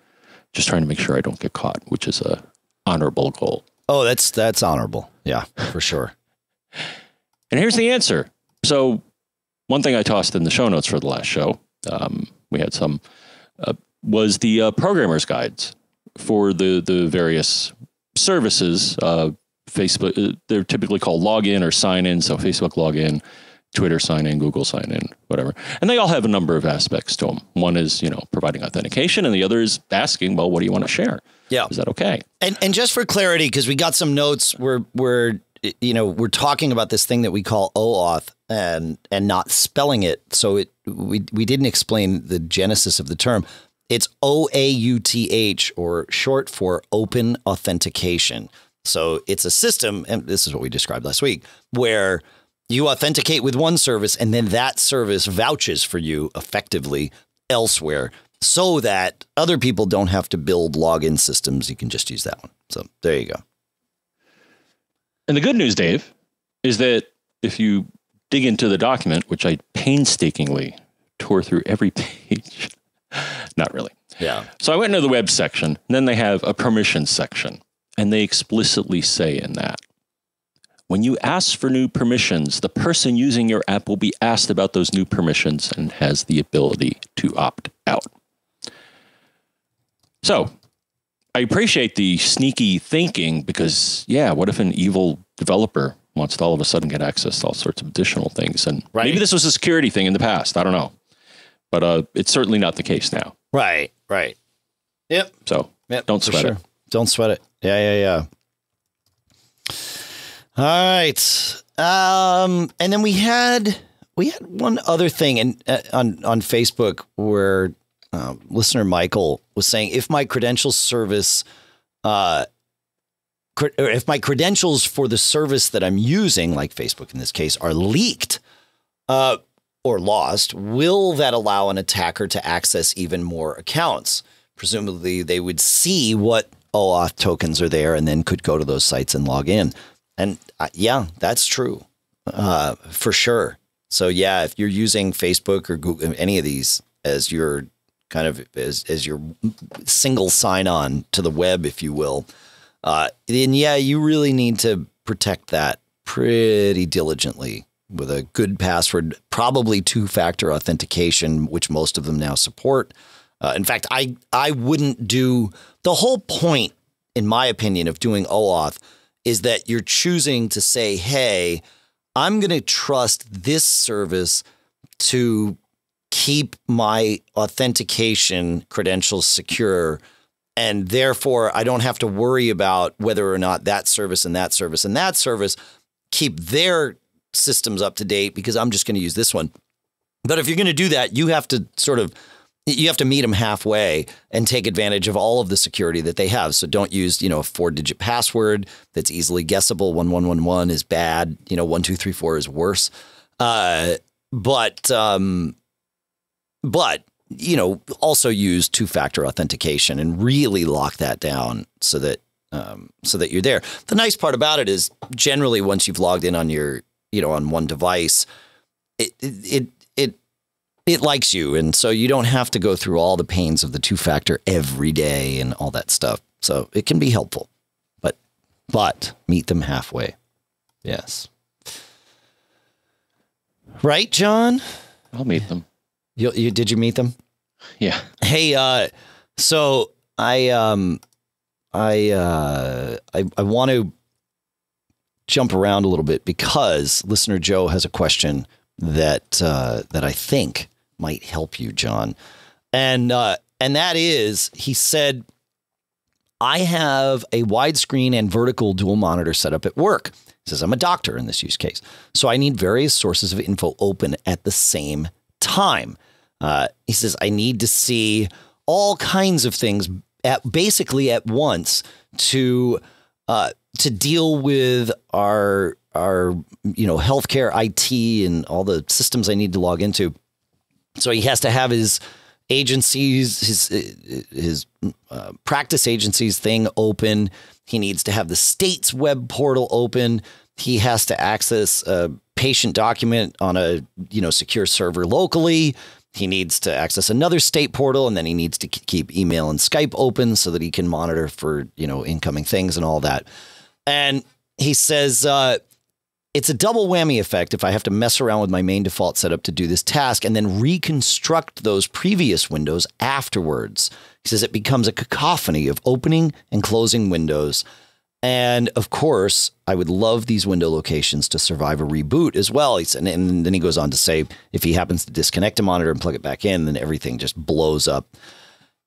Just trying to make sure I don't get caught, which is a honorable goal. Oh, that's that's honorable. Yeah, for sure. And here's the answer. So, one thing I tossed in the show notes for the last show, um, we had some, uh, was the uh, programmer's guides for the the various services. Uh, Facebook, uh, they're typically called login or sign in. So, Facebook login, Twitter sign in, Google sign in, whatever. And they all have a number of aspects to them. One is, you know, providing authentication, and the other is asking, well, what do you want to share? Yeah. Is that okay? And and just for clarity, because we got some notes we're we're you know we're talking about this thing that we call OAuth and and not spelling it. So it we we didn't explain the genesis of the term. It's O A U T H or short for open authentication. So it's a system, and this is what we described last week, where you authenticate with one service and then that service vouches for you effectively elsewhere so that other people don't have to build login systems. You can just use that one. So there you go. And the good news, Dave, is that if you dig into the document, which I painstakingly tore through every page, not really. Yeah. So I went into the web section, and then they have a permissions section, and they explicitly say in that when you ask for new permissions, the person using your app will be asked about those new permissions and has the ability to opt out. So I appreciate the sneaky thinking because, yeah, what if an evil developer wants to all of a sudden get access to all sorts of additional things? And Right. maybe this was a security thing in the past. I don't know. But uh, it's certainly not the case now. Right. Right. Yep. So Yep. Don't sweat it. Don't sweat it. Yeah. Yeah. Yeah. All right. Um, and then we had we had one other thing and uh, on on Facebook where uh, listener Michael was saying if my credentials service, uh, if my credentials for the service that I'm using, like Facebook in this case, are leaked, uh, or lost, will that allow an attacker to access even more accounts? Presumably, they would see what OAuth tokens are there and then could go to those sites and log in. And uh, yeah, that's true uh, for sure. So yeah, if you're using Facebook or Google, any of these as your kind of as, as your single sign on to the web, if you will, uh, then yeah, you really need to protect that pretty diligently with a good password, probably two factor authentication, which most of them now support. Uh, in fact, I I wouldn't do the whole point, in my opinion, of doing OAuth is that you're choosing to say, hey, I'm going to trust this service to keep my authentication credentials secure. And therefore, I don't have to worry about whether or not that service and that service and that service keep their systems up to date because I'm just going to use this one. But if you're going to do that, you have to sort of you have to meet them halfway and take advantage of all of the security that they have. So don't use, you know, a four digit password that's easily guessable. 1111 is bad. You know, 1234 is worse. Uh, but, um, but, you know, also use two factor authentication and really lock that down so that, um, so that you're there. The nice part about it is generally once you've logged in on your, you know, on one device, it it it it likes you, and so you don't have to go through all the pains of the two factor every day and all that stuff. So it can be helpful, but but meet them halfway. Yes. Right, John? I'll meet them. You, you did you meet them? Yeah. Hey, uh, so I um I uh I, I want to jump around a little bit because listener Joe has a question that uh, that I think might help you, John, and uh, and that is he said I have a widescreen and vertical dual monitor setup at work. He says I'm a doctor in this use case, so I need various sources of info open at the same time. Uh, he says I need to see all kinds of things at basically at once to uh, to deal with our our you know healthcare IT and all the systems I need to log into. So he has to have his agencies, his his uh, practice agencies thing open. He needs to have the state's web portal open. He has to access a patient document on a you know secure server locally. He needs to access another state portal, and then he needs to keep email and Skype open so that he can monitor for you know incoming things and all that. And he says uh, it's a double whammy effect if I have to mess around with my main default setup to do this task and then reconstruct those previous windows afterwards. He says it becomes a cacophony of opening and closing windows. And of course, I would love these window locations to survive a reboot as well. Said, and then he goes on to say if he happens to disconnect a monitor and plug it back in, then everything just blows up.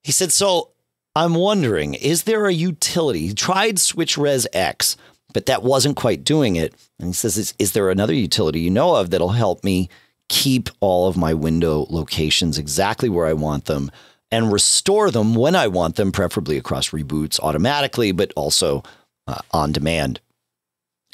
He said, So I'm wondering, is there a utility? He tried SwitchResX, but that wasn't quite doing it. And he says, is, is there another utility you know of that'll help me keep all of my window locations exactly where I want them and restore them when I want them, preferably across reboots automatically, but also uh, on demand?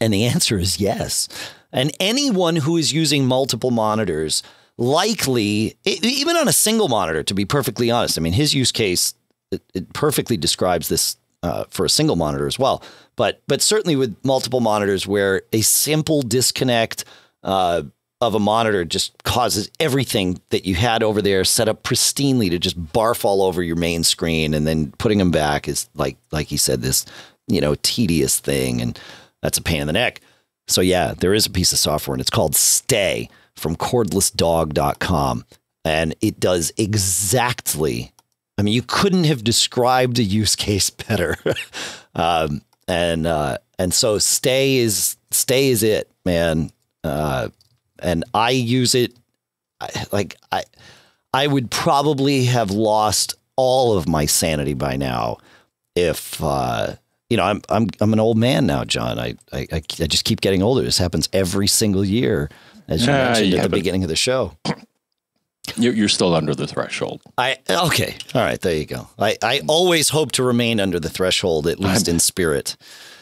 And the answer is yes. And anyone who is using multiple monitors, likely, even on a single monitor, to be perfectly honest, I mean, his use case it, it perfectly describes this uh, for a single monitor as well. But but certainly with multiple monitors, where a simple disconnect uh, of a monitor just causes everything that you had over there set up pristinely to just barf all over your main screen, and then putting them back is like like he said this you know tedious thing, and that's a pain in the neck. So yeah, there is a piece of software, and it's called Stay from cordlessdog.com, and it does exactly I mean, you couldn't have described a use case better. um, and uh, and so stay is stay is it, man. Uh, and I use it like I I would probably have lost all of my sanity by now if uh, you know I'm I'm I'm an old man now, John. I I I just keep getting older. This happens every single year, as you mentioned yeah, at the beginning of the show. You're, you're still under the threshold. I okay. All right, there you go. I, I always hope to remain under the threshold, at least I'm, in spirit.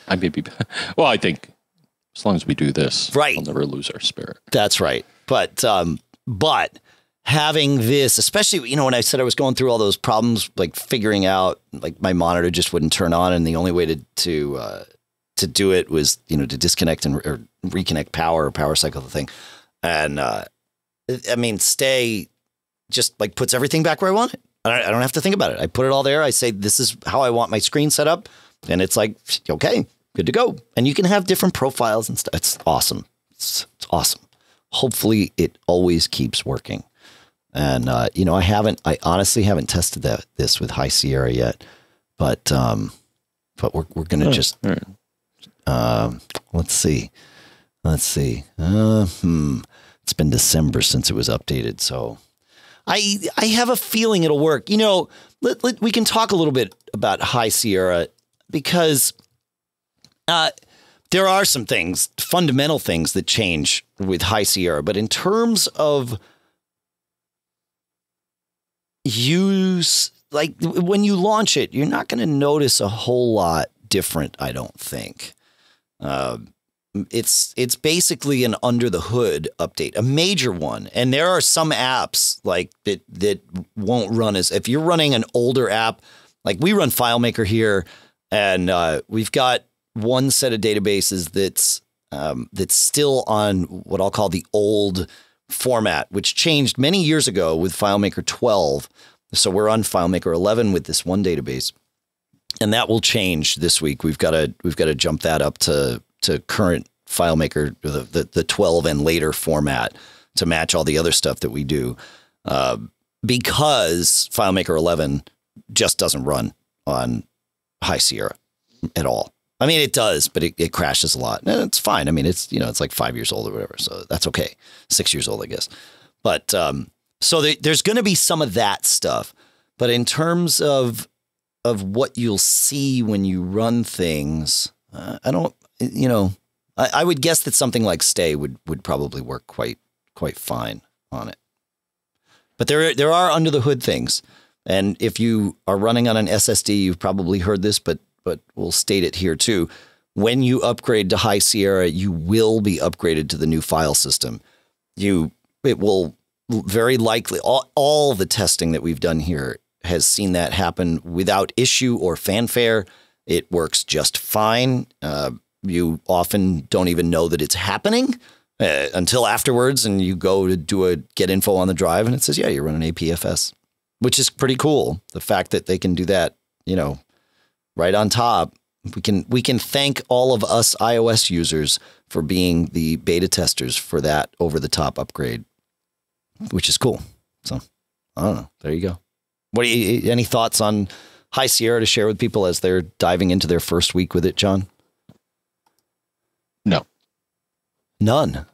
I may be. Well, I think as long as we do this, right, we'll never lose our spirit. That's right. But um, but having this, especially you know when I said I was going through all those problems, like figuring out like my monitor just wouldn't turn on, and the only way to to uh, to do it was you know to disconnect and or reconnect power or power cycle the thing, and uh, I mean stay just like puts everything back where I want it. I don't have to think about it. I put it all there. I say, this is how I want my screen set up. And it's like, okay, good to go. And you can have different profiles and stuff. It's awesome. It's, it's awesome. Hopefully it always keeps working. And, uh, you know, I haven't, I honestly haven't tested that, this with High Sierra yet, but, um, but we're, we're going to just, right. um, let's see, let's see. Uh, hmm. It's been December since it was updated. So I I have a feeling it'll work. You know, let, let, we can talk a little bit about High Sierra because uh, there are some things, fundamental things that change with High Sierra, but in terms of use, like when you launch it, you're not going to notice a whole lot different. I don't think. Uh, it's it's basically an under the hood update, a major one. And there are some apps like that that won't run as if you're running an older app, like we run FileMaker here, and uh, we've got one set of databases that's um, that's still on what I'll call the old format, which changed many years ago with FileMaker 12. So we're on FileMaker 11 with this one database, and that will change this week. We've got to we've got to jump that up to to current FileMaker the, the the 12 and later format to match all the other stuff that we do, uh, because FileMaker 11 just doesn't run on High Sierra at all. I mean, it does, but it, it crashes a lot. And it's fine. I mean, it's you know, it's like five years old or whatever, so that's okay. Six years old, I guess. But um, so the, there's going to be some of that stuff. But in terms of of what you'll see when you run things, uh, I don't. You know, I, I would guess that something like Stay would would probably work quite quite fine on it. But there there are under the hood things. And if you are running on an SSD, you've probably heard this, but but we'll state it here too. When you upgrade to High Sierra, you will be upgraded to the new file system. You it will very likely all, all the testing that we've done here has seen that happen without issue or fanfare. It works just fine. Uh, you often don't even know that it's happening uh, until afterwards, and you go to do a get info on the drive, and it says, "Yeah, you're running APFS," which is pretty cool. The fact that they can do that, you know, right on top. We can we can thank all of us iOS users for being the beta testers for that over the top upgrade, which is cool. So I don't know. There you go. What you, any thoughts on High Sierra to share with people as they're diving into their first week with it, John? No. None.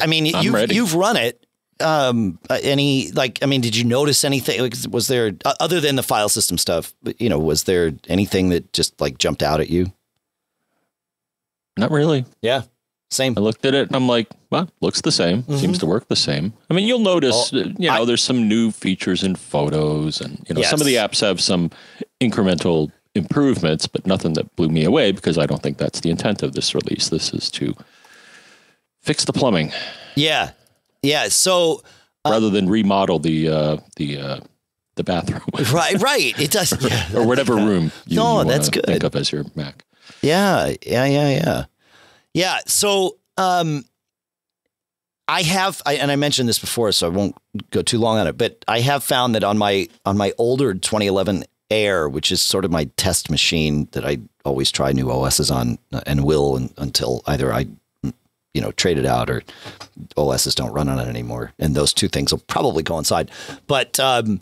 I mean, I'm you've, ready. you've run it. Um, uh, any like, I mean, did you notice anything? Like, was there uh, other than the file system stuff? You know, was there anything that just like jumped out at you? Not really. Yeah, same. I looked at it and I'm like, well, looks the same. Seems to work the same. I mean, you'll notice, Well, uh, you know, I- there's some new features in photos and, you know, some of the apps have some incremental improvements, but nothing that blew me away because I don't think that's the intent of this release. This is to fix the plumbing Yeah, yeah. So rather than remodel the, uh, the, uh, the bathroom right, right. It does. Yeah, or whatever room you, No, you that's good. think of as your Mac. Yeah, yeah, yeah, yeah. Yeah, so um I have I, and I mentioned this before so I won't go too long on it, but I have found that on my on my older 2011 Air, which is sort of my test machine that I always try new OSs on uh, and will un, until either I you know trade it out or OSs don't run on it anymore. And those two things will probably coincide. But um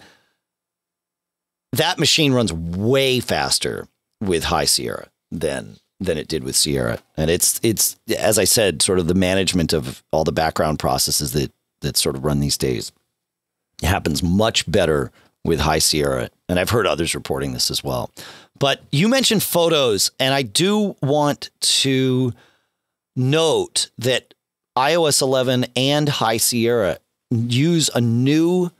that machine runs way faster with High Sierra than than it did with Sierra. And it's it's as I said, sort of the management of all the background processes that that sort of run these days happens much better with High Sierra. And I've heard others reporting this as well. But you mentioned photos, and I do want to note that iOS 11 and High Sierra use a new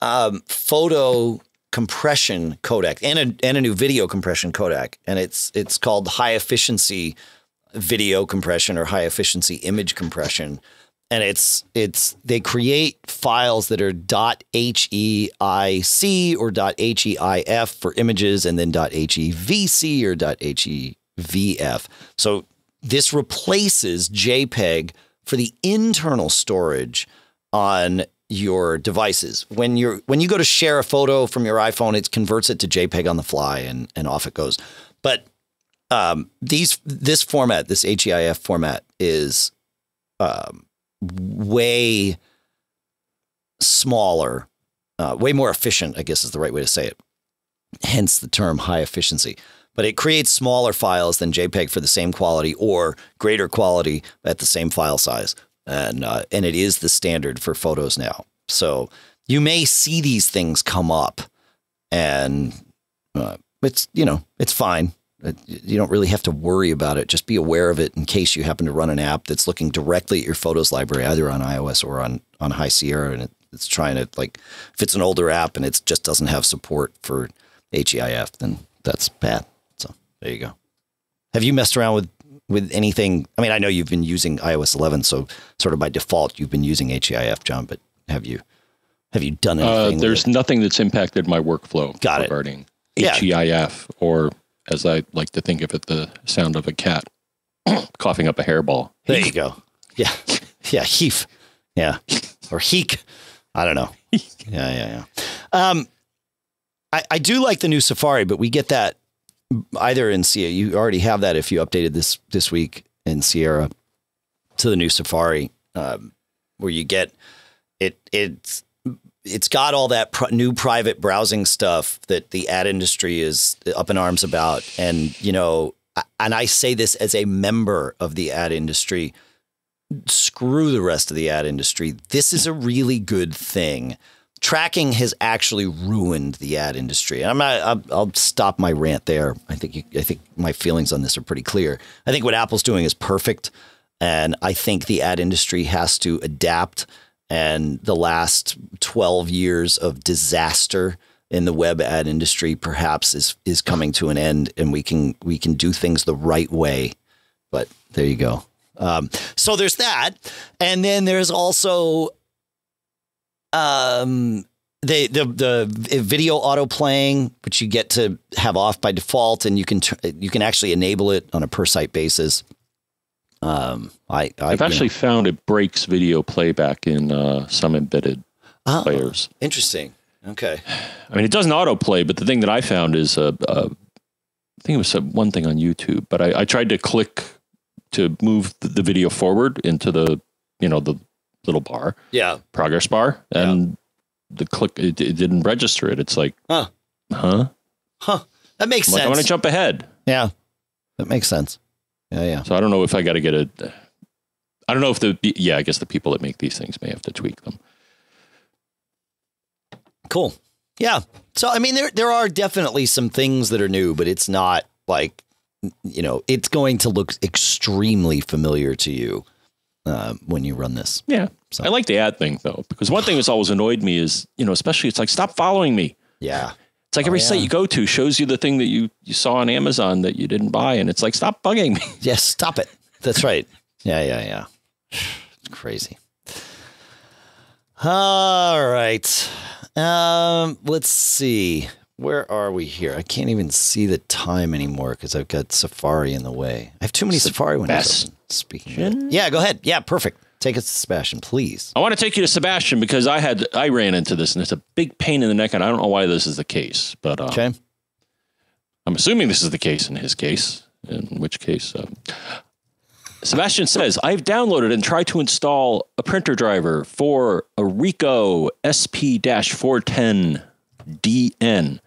um, photo compression codec and a, and a new video compression codec, and it's it's called high efficiency video compression or high efficiency image compression. And it's it's they create files that are .heic or .heif for images, and then .hevc or .hevf. So this replaces JPEG for the internal storage on your devices. When you're when you go to share a photo from your iPhone, it converts it to JPEG on the fly and and off it goes. But um, these this format, this HEIF format, is um, way smaller, uh, way more efficient. I guess is the right way to say it. Hence the term high efficiency. But it creates smaller files than JPEG for the same quality or greater quality at the same file size and uh, and it is the standard for photos now. So you may see these things come up, and uh, it's you know it's fine. Uh, You don't really have to worry about it. Just be aware of it in case you happen to run an app that's looking directly at your photos library, either on iOS or on on High Sierra, and it, it's trying to like if it's an older app and it just doesn't have support for HEIF, then that's bad. There you go. Have you messed around with with anything? I mean, I know you've been using iOS 11, so sort of by default you've been using HEIF, John. But have you have you done Uh, anything? with there's it? nothing that's impacted my workflow Got it. regarding Yeah. HEIF, or as I like to think of it, the sound of a cat coughing up a hairball. There you go. Yeah, yeah. Heef. Yeah. Or Heek. I don't know. yeah, yeah, yeah. Um, I, I do like the new Safari, but we get that either in Sierra. You already have that if you updated this this week in Sierra to the new Safari, um, where you get it. It's it's got all that pr- new private browsing stuff that the ad industry is up in arms about, and you know, and I say this as a member of the ad industry. Screw the rest of the ad industry. This is a really good thing tracking has actually ruined the ad industry. And I'm not. I'll, stop my rant there. I think. You, I think my feelings on this are pretty clear. I think what Apple's doing is perfect, and I think the ad industry has to adapt. And the last 12 years of disaster in the web ad industry perhaps is is coming to an end, and we can we can do things the right way. But there you go. Um, so there's that, and then there's also um, the the the video auto playing, which you get to have off by default, and you can you can actually enable it on a per site basis. Um, I, I have actually know. found it breaks video playback in uh, some embedded oh, players. Interesting. Okay. I mean, it doesn't autoplay, but the thing that I found is uh, uh, I think it was one thing on YouTube, but I, I tried to click to move the video forward into the you know the little bar. Yeah. Progress bar. And yeah. the click, it, it, didn't register it. It's like, huh? Huh? Huh. That makes I'm sense. Like, I want to jump ahead. Yeah. That makes sense. Yeah. Yeah. So I don't know if I got to get a, I don't know if the, yeah, I guess the people that make these things may have to tweak them. Cool. Yeah. So, I mean, there, there are definitely some things that are new, but it's not like, you know, it's going to look extremely familiar to you uh, when you run this. Yeah. So. I like the ad thing though, because one thing that's always annoyed me is, you know, especially it's like, stop following me. Yeah. It's like every oh, yeah. site you go to shows you the thing that you, you saw on Amazon that you didn't buy. And it's like, stop bugging me. Yes. Stop it. That's right. Yeah. Yeah. Yeah. It's crazy. All right. Um, let's see. Where are we here? I can't even see the time anymore because I've got Safari in the way. I have too many Safari windows. Speaking. Yeah, go ahead. Yeah, perfect. Take us to Sebastian, please. I want to take you to Sebastian because I had I ran into this and it's a big pain in the neck, and I don't know why this is the case, but uh, okay. I'm assuming this is the case in his case. In which case, uh, Sebastian says, I've downloaded and tried to install a printer driver for a Ricoh SP 410DN.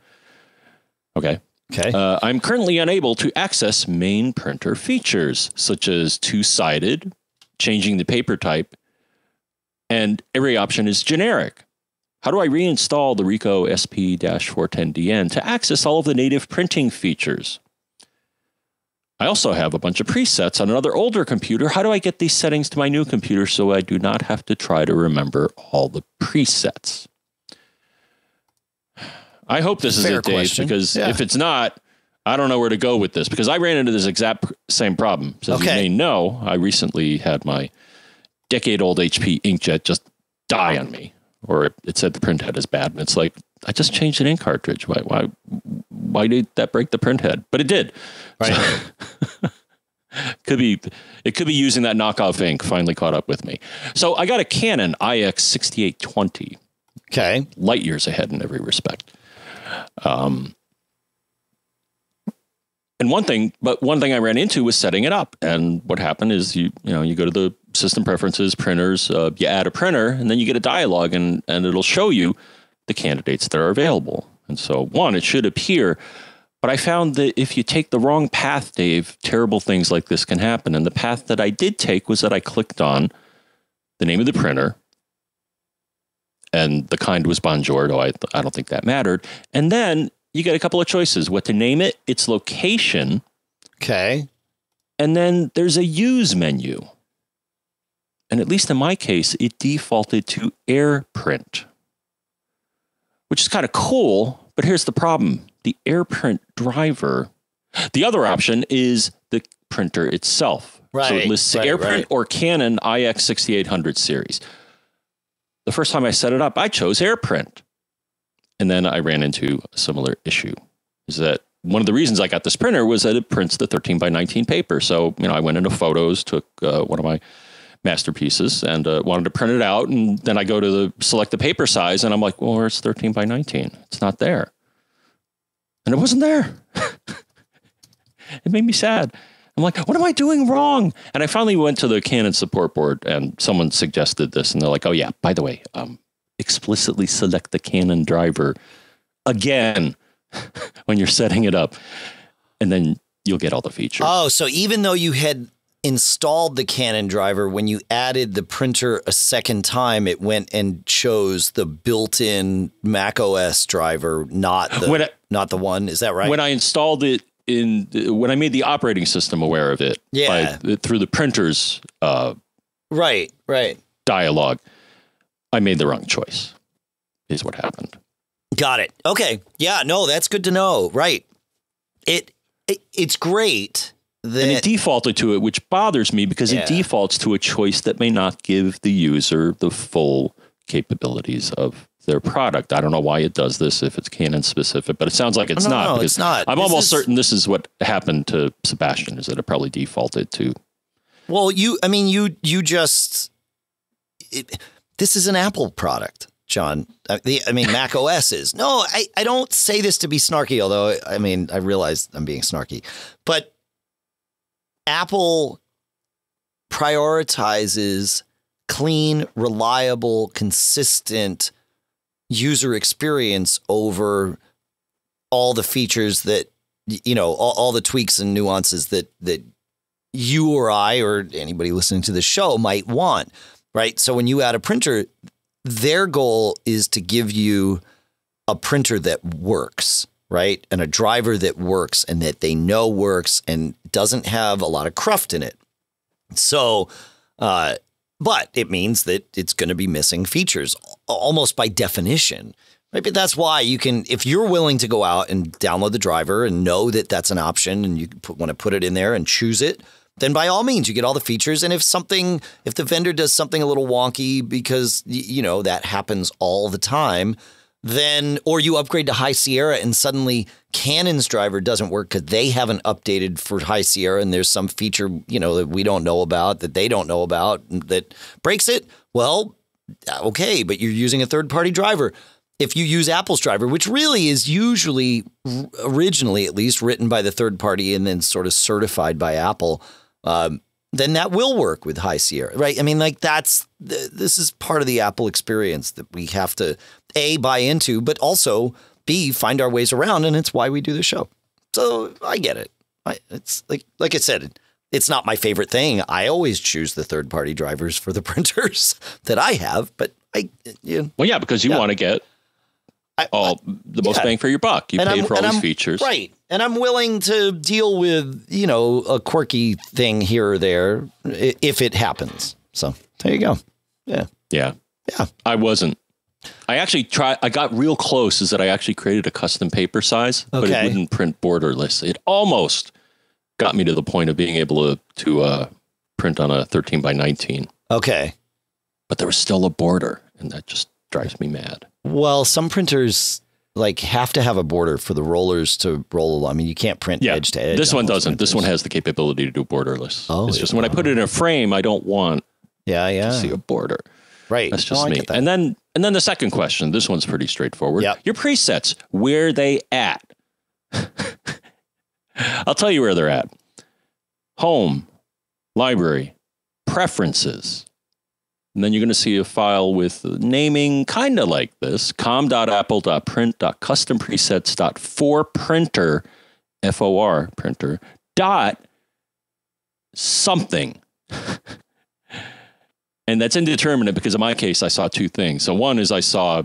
Okay. Okay. Uh, I'm currently unable to access main printer features such as two sided, changing the paper type, and every option is generic. How do I reinstall the Ricoh SP 410DN to access all of the native printing features? I also have a bunch of presets on another older computer. How do I get these settings to my new computer so I do not have to try to remember all the presets? I hope this Fair is it, Dave, because yeah. if it's not, I don't know where to go with this because I ran into this exact same problem. So okay. as you may know, I recently had my decade old HP inkjet just die on me, or it, it said the print head is bad. And it's like, I just changed an ink cartridge. Why, why, why did that break the print head? But it did. Right. So, could be, it could be using that knockoff ink finally caught up with me. So I got a Canon IX 6820. Okay. Light years ahead in every respect. Um, and one thing, but one thing I ran into was setting it up. And what happened is you, you know, you go to the system preferences, printers, uh, you add a printer, and then you get a dialog, and and it'll show you the candidates that are available. And so, one, it should appear. But I found that if you take the wrong path, Dave, terrible things like this can happen. And the path that I did take was that I clicked on the name of the printer, and the kind was Bonjour, though I, I don't think that mattered. And then you get a couple of choices what to name it, its location. Okay. And then there's a use menu. And at least in my case, it defaulted to AirPrint, which is kind of cool. But here's the problem the AirPrint driver, the other option is the printer itself. Right. So it lists right, AirPrint right. or Canon IX 6800 series the first time I set it up, I chose AirPrint. And then I ran into a similar issue. Is that one of the reasons I got this printer was that it prints the 13 by 19 paper. So, you know, I went into photos, took uh, one of my masterpieces and uh, wanted to print it out. And then I go to the select the paper size, and I'm like, well, where's 13 by 19? It's not there, and it wasn't there. it made me sad. I'm like, what am I doing wrong? And I finally went to the Canon support board, and someone suggested this, and they're like, oh yeah, by the way, um, explicitly select the Canon driver again when you're setting it up, and then you'll get all the features. Oh, so even though you had installed the Canon driver, when you added the printer a second time, it went and chose the built-in Mac OS driver, not the I, not the one. Is that right? When I installed it in, when I made the operating system aware of it, yeah, by, through the printer's, uh, right, right, dialogue, I made the wrong choice. Is what happened. Got it. Okay. Yeah. No, that's good to know. Right. It, it it's great that, and it defaulted to it, which bothers me because yeah. it defaults to a choice that may not give the user the full capabilities of their product. I don't know why it does this if it's Canon specific, but it sounds like it's no, not. No, it's not. I'm this almost is, certain this is what happened to Sebastian. Is that it probably defaulted to? Well, you. I mean, you. You just. It, this is an Apple product. John. I, the, I mean, Mac OS is. No, I, I don't say this to be snarky, although I mean, I realize I'm being snarky. But Apple prioritizes clean, reliable, consistent user experience over all the features that you know all, all, the tweaks and nuances that that you or I or anybody listening to the show might want right so when you add a printer their goal is to give you a printer that works right? And a driver that works and that they know works and doesn't have a lot of cruft in it. So, uh, but it means that it's going to be missing features almost by definition. Right, but that's why you can, if you're willing to go out and download the driver and know that that's an option, and you put, want to put it in there and choose it, then by all means you get all the features. And if something, if the vendor does something a little wonky because you know that happens all the time, then or you upgrade to High Sierra and suddenly Canon's driver doesn't work because they haven't updated for High Sierra and there's some feature you know that we don't know about that they don't know about that breaks it. Well, okay, but you're using a third party driver. If you use Apple's driver, which really is usually originally at least written by the third party and then sort of certified by Apple, um, then that will work with High Sierra, right? I mean, like that's this is part of the Apple experience that we have to a buy into, but also b find our ways around, and it's why we do the show. So I get it. I, it's like like I said, it's not my favorite thing. I always choose the third party drivers for the printers that I have, but I you know, well, yeah, because you yeah. want to get all the most yeah. bang for your buck. You and pay I'm, for all these I'm, features, right? And I'm willing to deal with you know a quirky thing here or there if it happens. So there you go. Yeah, yeah, yeah. I wasn't. I actually tried. I got real close. Is that I actually created a custom paper size, okay. but it wouldn't print borderless. It almost got me to the point of being able to to uh, print on a 13 by 19. Okay, but there was still a border, and that just drives me mad. Well, some printers like have to have a border for the rollers to roll. Along. I mean, you can't print yeah, edge to edge. This one doesn't. Printers. This one has the capability to do borderless. Oh, it's just when I put it in a frame, I don't want yeah, yeah. to see a border. Right. That's just me. And then and then the second question. This one's pretty straightforward. Yep. Your presets, where they at? I'll tell you where they're at. Home, library, preferences, and then you're going to see a file with naming kind of like this com.apple.print.custompresets.forprinter, F O R printer, dot something. and that's indeterminate because in my case, I saw two things. So one is I saw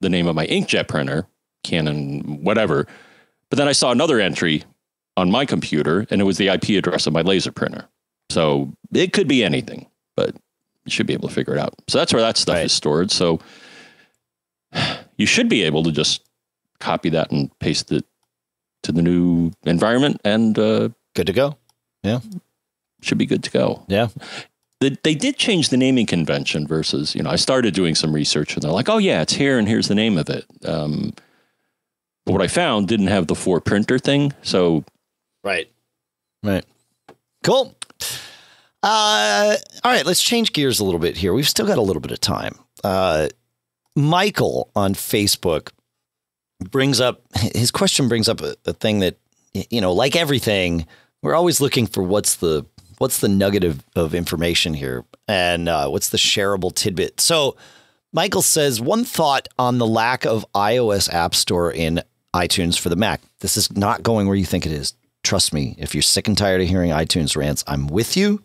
the name of my inkjet printer, Canon, whatever. But then I saw another entry on my computer and it was the IP address of my laser printer. So it could be anything, but you should be able to figure it out. So that's where that stuff right. is stored. So you should be able to just copy that and paste it to the new environment and uh, good to go. Yeah. Should be good to go. Yeah. The, they did change the naming convention versus, you know, I started doing some research and they're like, oh, yeah, it's here and here's the name of it. Um, but what I found didn't have the four printer thing. So. Right. Right. Cool. Uh, all right, let's change gears a little bit here. We've still got a little bit of time. Uh, Michael on Facebook brings up his question brings up a, a thing that you know, like everything, we're always looking for what's the what's the nugget of, of information here and uh, what's the shareable tidbit. So Michael says one thought on the lack of iOS App Store in iTunes for the Mac. This is not going where you think it is. Trust me, if you're sick and tired of hearing iTunes rants, I'm with you.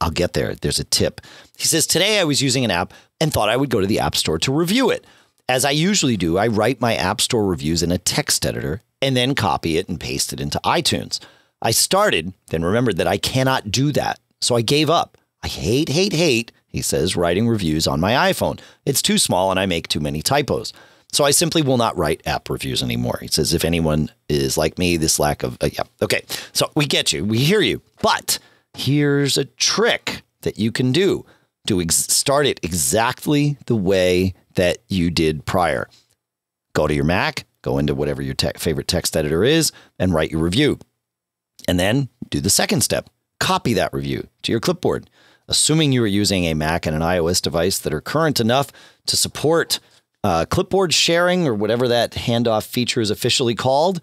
I'll get there. There's a tip. He says, Today I was using an app and thought I would go to the App Store to review it. As I usually do, I write my App Store reviews in a text editor and then copy it and paste it into iTunes. I started, then remembered that I cannot do that. So I gave up. I hate, hate, hate, he says, writing reviews on my iPhone. It's too small and I make too many typos. So I simply will not write app reviews anymore. He says, if anyone is like me, this lack of, uh, yeah. Okay. So we get you. We hear you. But here's a trick that you can do to start it exactly the way that you did prior. Go to your Mac, go into whatever your te- favorite text editor is, and write your review. And then do the second step copy that review to your clipboard. Assuming you are using a Mac and an iOS device that are current enough to support uh, clipboard sharing or whatever that handoff feature is officially called,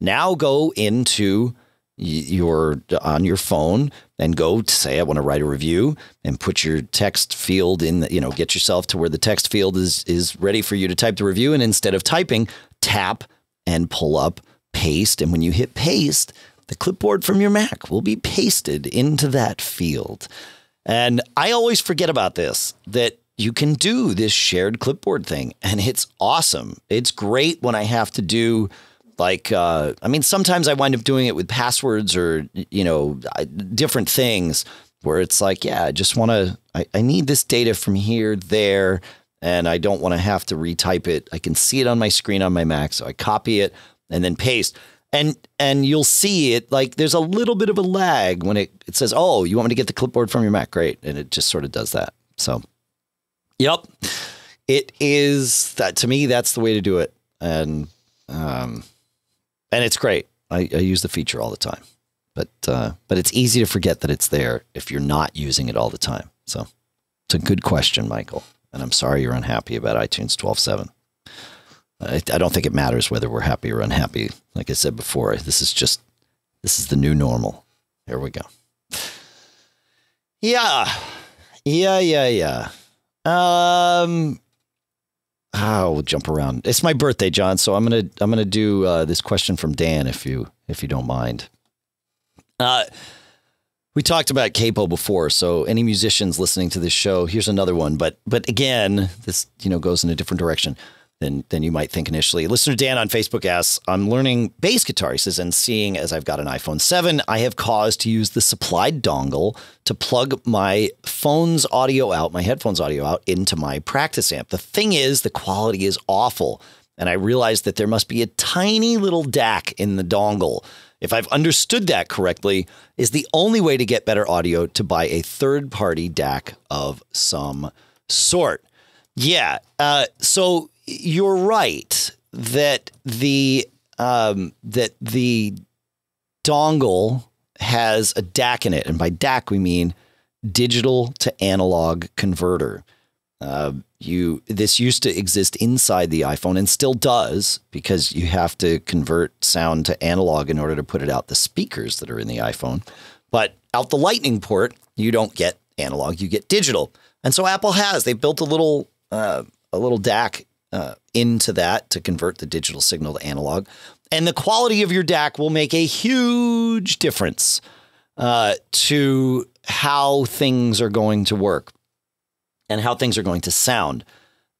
now go into your on your phone and go to say I want to write a review and put your text field in the, you know get yourself to where the text field is is ready for you to type the review. And instead of typing tap and pull up paste. And when you hit paste the clipboard from your Mac will be pasted into that field. And I always forget about this that you can do this shared clipboard thing and it's awesome it's great when I have to do like, uh, I mean, sometimes I wind up doing it with passwords or, you know, different things where it's like, yeah, I just want to, I, I need this data from here, there, and I don't want to have to retype it. I can see it on my screen on my Mac. So I copy it and then paste. And and you'll see it like there's a little bit of a lag when it, it says, Oh, you want me to get the clipboard from your Mac? Great. And it just sort of does that. So Yep. It is that to me, that's the way to do it. And um and it's great. I, I, use the feature all the time, but uh, but it's easy to forget that it's there if you're not using it all the time. So it's a good question, Michael, and I'm sorry you're unhappy about iTunes 12.7. I, I don't think it matters whether we're happy or unhappy. Like I said before, this is just this is the new normal. Here we go. Yeah, yeah, yeah, yeah. Um, Oh, we'll jump around. It's my birthday, John, so I'm gonna I'm gonna do uh, this question from Dan if you if you don't mind. Uh, we talked about capo before, so any musicians listening to this show, here's another one. But but again, this you know goes in a different direction than than you might think initially. Listener Dan on Facebook asks, "I'm learning bass guitar." He says, "And seeing as I've got an iPhone 7, I have caused to use the supplied dongle to plug my phone's audio out, my headphones audio out into my practice amp. The thing is, the quality is awful, and I realized that there must be a tiny little DAC in the dongle." If I've understood that correctly, is the only way to get better audio to buy a third party DAC of some sort. Yeah. Uh, so you're right that the um, that the dongle has a DAC in it, and by DAC we mean digital to analog converter. Uh, you this used to exist inside the iPhone and still does because you have to convert sound to analog in order to put it out the speakers that are in the iPhone. But out the Lightning port, you don't get analog, you get digital. And so Apple has they built a little uh, a little DAC uh, into that to convert the digital signal to analog. And the quality of your DAC will make a huge difference uh, to how things are going to work and how things are going to sound.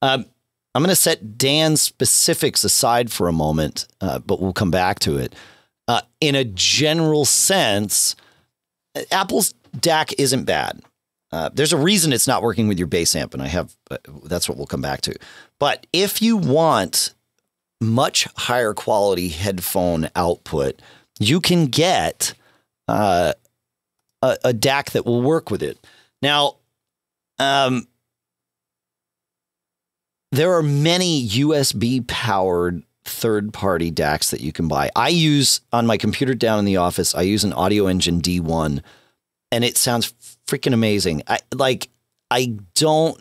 Um, I'm going to set Dan's specifics aside for a moment, uh, but we'll come back to it. Uh, in a general sense, Apple's DAC isn't bad. Uh, there's a reason it's not working with your bass amp, and I have uh, that's what we'll come back to. But if you want much higher quality headphone output, you can get uh, a, a, DAC that will work with it. Now, um, there are many USB powered third party DACs that you can buy. I use on my computer down in the office, I use an Audioengine D1 and it sounds freaking amazing. I like I don't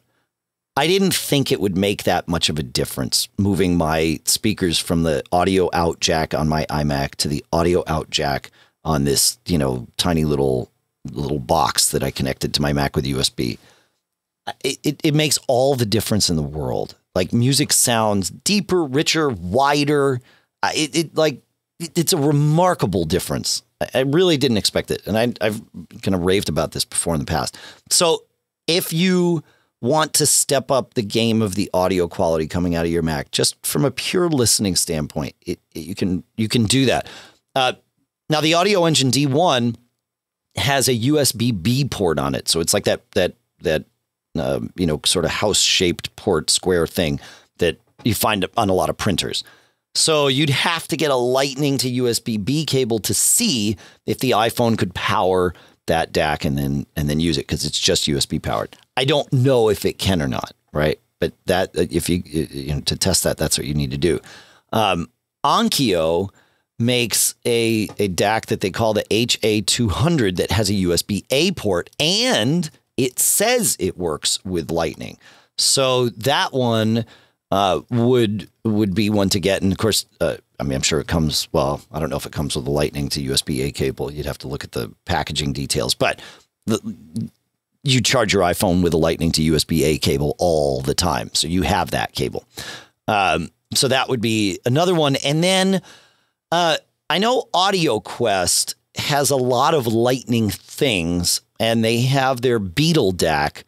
I didn't think it would make that much of a difference moving my speakers from the audio out jack on my iMac to the audio out jack on this, you know, tiny little little box that I connected to my Mac with USB. It, it, it makes all the difference in the world. Like music sounds deeper, richer, wider. It, it like it's a remarkable difference. I really didn't expect it, and I, I've kind of raved about this before in the past. So if you want to step up the game of the audio quality coming out of your Mac, just from a pure listening standpoint, it, it, you can you can do that. Uh, now the Audioengine D1 has a USB B port on it, so it's like that that that uh, you know sort of house shaped port square thing that you find on a lot of printers. So you'd have to get a lightning to USB B cable to see if the iPhone could power that DAC and then and then use it because it's just USB powered. I don't know if it can or not, right? But that uh, if you, uh, uh, you know, to test that, that's what you need to do. Um, Onkyo makes a a DAC that they call the HA200 that has a USB A port and it says it works with Lightning. So that one uh, would would be one to get. And of course, uh, I mean, I'm sure it comes. Well, I don't know if it comes with a Lightning to USB A cable. You'd have to look at the packaging details, but the, you charge your iPhone with a Lightning to USB A cable all the time, so you have that cable. Um, so that would be another one. And then uh, I know AudioQuest has a lot of Lightning things, and they have their Beetle DAC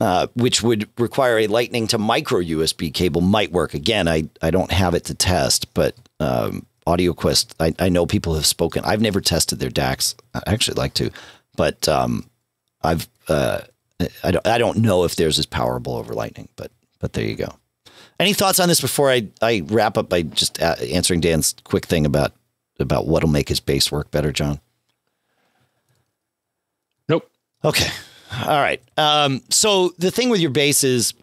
uh, which would require a lightning to micro USB cable might work. Again, I, I don't have it to test, but um, AudioQuest, I, I know people have spoken. I've never tested their DACs. I actually like to, but um, I've uh, I don't I don't know if theirs is powerable over Lightning, but but there you go. Any thoughts on this before I, I wrap up by just uh, answering Dan's quick thing about about what'll make his bass work better, John? Nope. Okay. All right. Um, so the thing with your bass is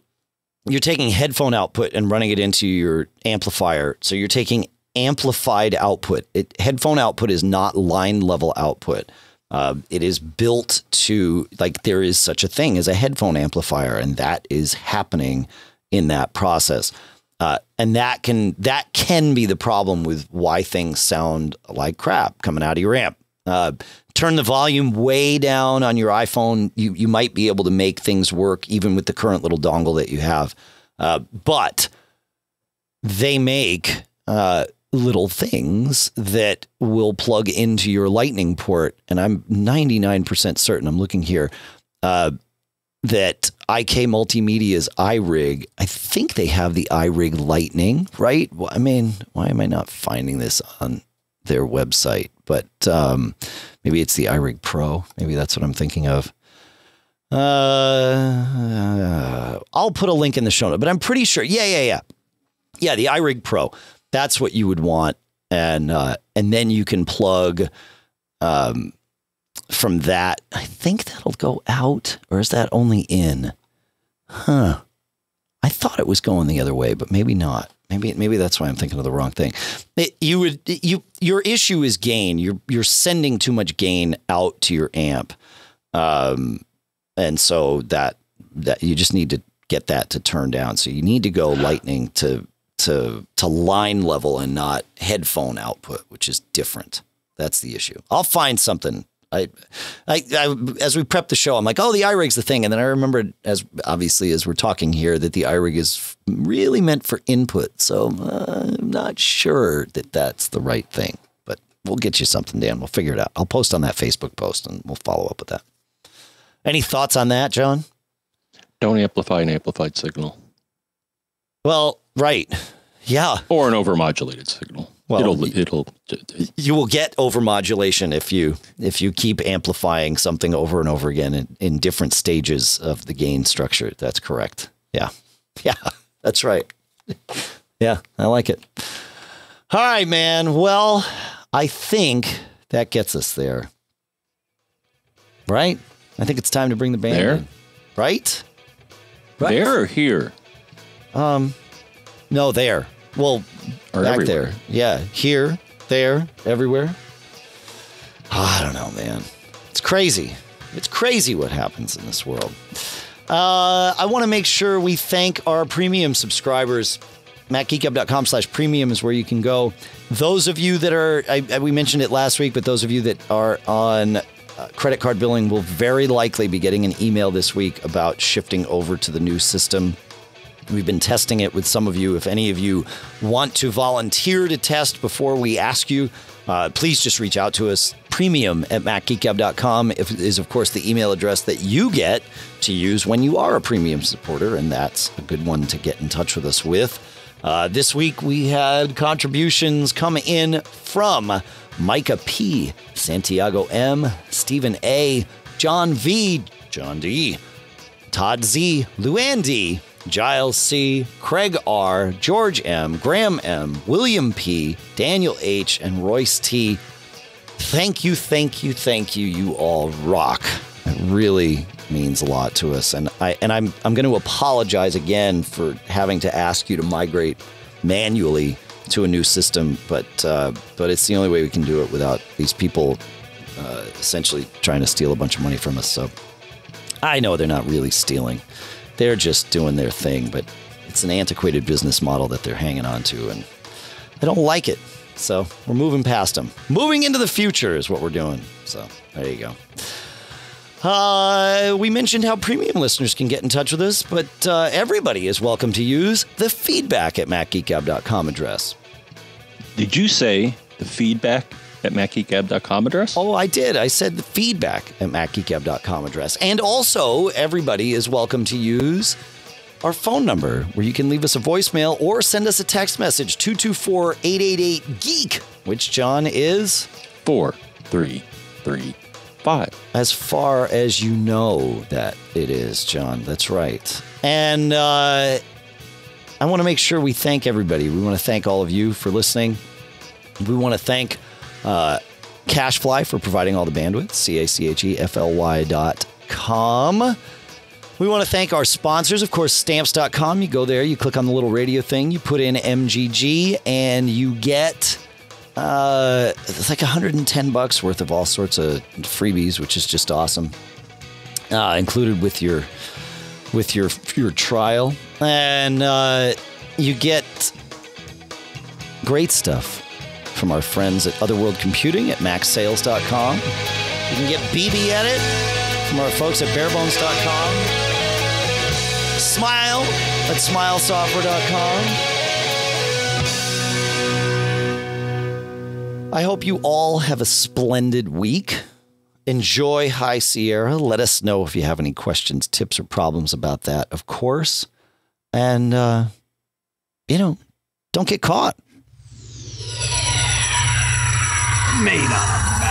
you're taking headphone output and running it into your amplifier. So you're taking amplified output. It, headphone output is not line level output. Uh, it is built to like there is such a thing as a headphone amplifier, and that is happening in that process. Uh, and that can that can be the problem with why things sound like crap coming out of your amp. Uh, turn the volume way down on your iPhone. You you might be able to make things work even with the current little dongle that you have. Uh, but they make uh, little things that will plug into your Lightning port, and I'm 99% certain. I'm looking here uh, that IK Multimedia's iRig. I think they have the iRig Lightning, right? Well, I mean, why am I not finding this on their website? But um, Maybe it's the iRig Pro. Maybe that's what I'm thinking of. Uh, I'll put a link in the show note, but I'm pretty sure. Yeah, yeah, yeah, yeah. The iRig Pro. That's what you would want, and uh, and then you can plug um, from that. I think that'll go out, or is that only in? Huh. I thought it was going the other way, but maybe not. Maybe maybe that's why I'm thinking of the wrong thing. It, you would you your issue is gain. You're you're sending too much gain out to your amp, um, and so that that you just need to get that to turn down. So you need to go lightning to to to line level and not headphone output, which is different. That's the issue. I'll find something I, I, I, as we prep the show, I'm like, oh, the iRig's the thing, and then I remembered, as obviously as we're talking here, that the iRig is really meant for input. So uh, I'm not sure that that's the right thing, but we'll get you something, Dan. We'll figure it out. I'll post on that Facebook post, and we'll follow up with that. Any thoughts on that, John? Don't amplify an amplified signal. Well, right, yeah, or an overmodulated signal. Well, it'll it'll you will get overmodulation if you if you keep amplifying something over and over again in, in different stages of the gain structure. That's correct. Yeah, yeah, that's right. Yeah, I like it. All right, man. Well, I think that gets us there. Right? I think it's time to bring the band there. In. Right? right? There or here? Um, no, there. Well, or back everywhere. there. Yeah, here, there, everywhere. Oh, I don't know, man. It's crazy. It's crazy what happens in this world. Uh, I want to make sure we thank our premium subscribers. MacGeekGab.com slash premium is where you can go. Those of you that are, I, I, we mentioned it last week, but those of you that are on uh, credit card billing will very likely be getting an email this week about shifting over to the new system. We've been testing it with some of you. If any of you want to volunteer to test before we ask you, uh, please just reach out to us. Premium at MacGeekGab.com is, of course, the email address that you get to use when you are a premium supporter, and that's a good one to get in touch with us with. Uh, this week we had contributions come in from Micah P, Santiago M, Stephen A, John V, John D, Todd Z, Luann D, Giles C, Craig R, George M, Graham M, William P, Daniel H, and Royce T. Thank you, thank you, thank you. You all rock. It really means a lot to us, and I and I'm I'm going to apologize again for having to ask you to migrate manually to a new system, but uh, but it's the only way we can do it without these people uh, essentially trying to steal a bunch of money from us. So I know they're not really stealing; they're just doing their thing, but it's an antiquated business model that they're hanging on to, and I don't like it. So we're moving past them. Moving into the future is what we're doing. So there you go. Uh, we mentioned how premium listeners can get in touch with us, but uh, everybody is welcome to use the feedback at MacGeekGab.com address. Did you say the feedback at MacGeekGab.com address? Oh, I did. I said the feedback at MacGeekGab.com address. And also, everybody is welcome to use our phone number where you can leave us a voicemail or send us a text message 224 888 Geek, which, John, is 433 five. As far as you know that it is, John. That's right. And uh, I want to make sure we thank everybody. We want to thank all of you for listening. We want to thank uh, Cachefly for providing all the bandwidth, C A C H E F L Y dot com. We want to thank our sponsors, of course, stamps.com. You go there, you click on the little radio thing, you put in MGG, and you get uh, it's like 110 bucks worth of all sorts of freebies, which is just awesome. Uh, included with your with your your trial, and uh, you get great stuff from our friends at Other World Computing at MacSales.com. You can get BBEdit from our folks at BareBones.com. Smile at SmileSoftware.com. I hope you all have a splendid week. Enjoy High Sierra. Let us know if you have any questions, tips, or problems about that, of course. And, uh, you know, don't get caught. Made up.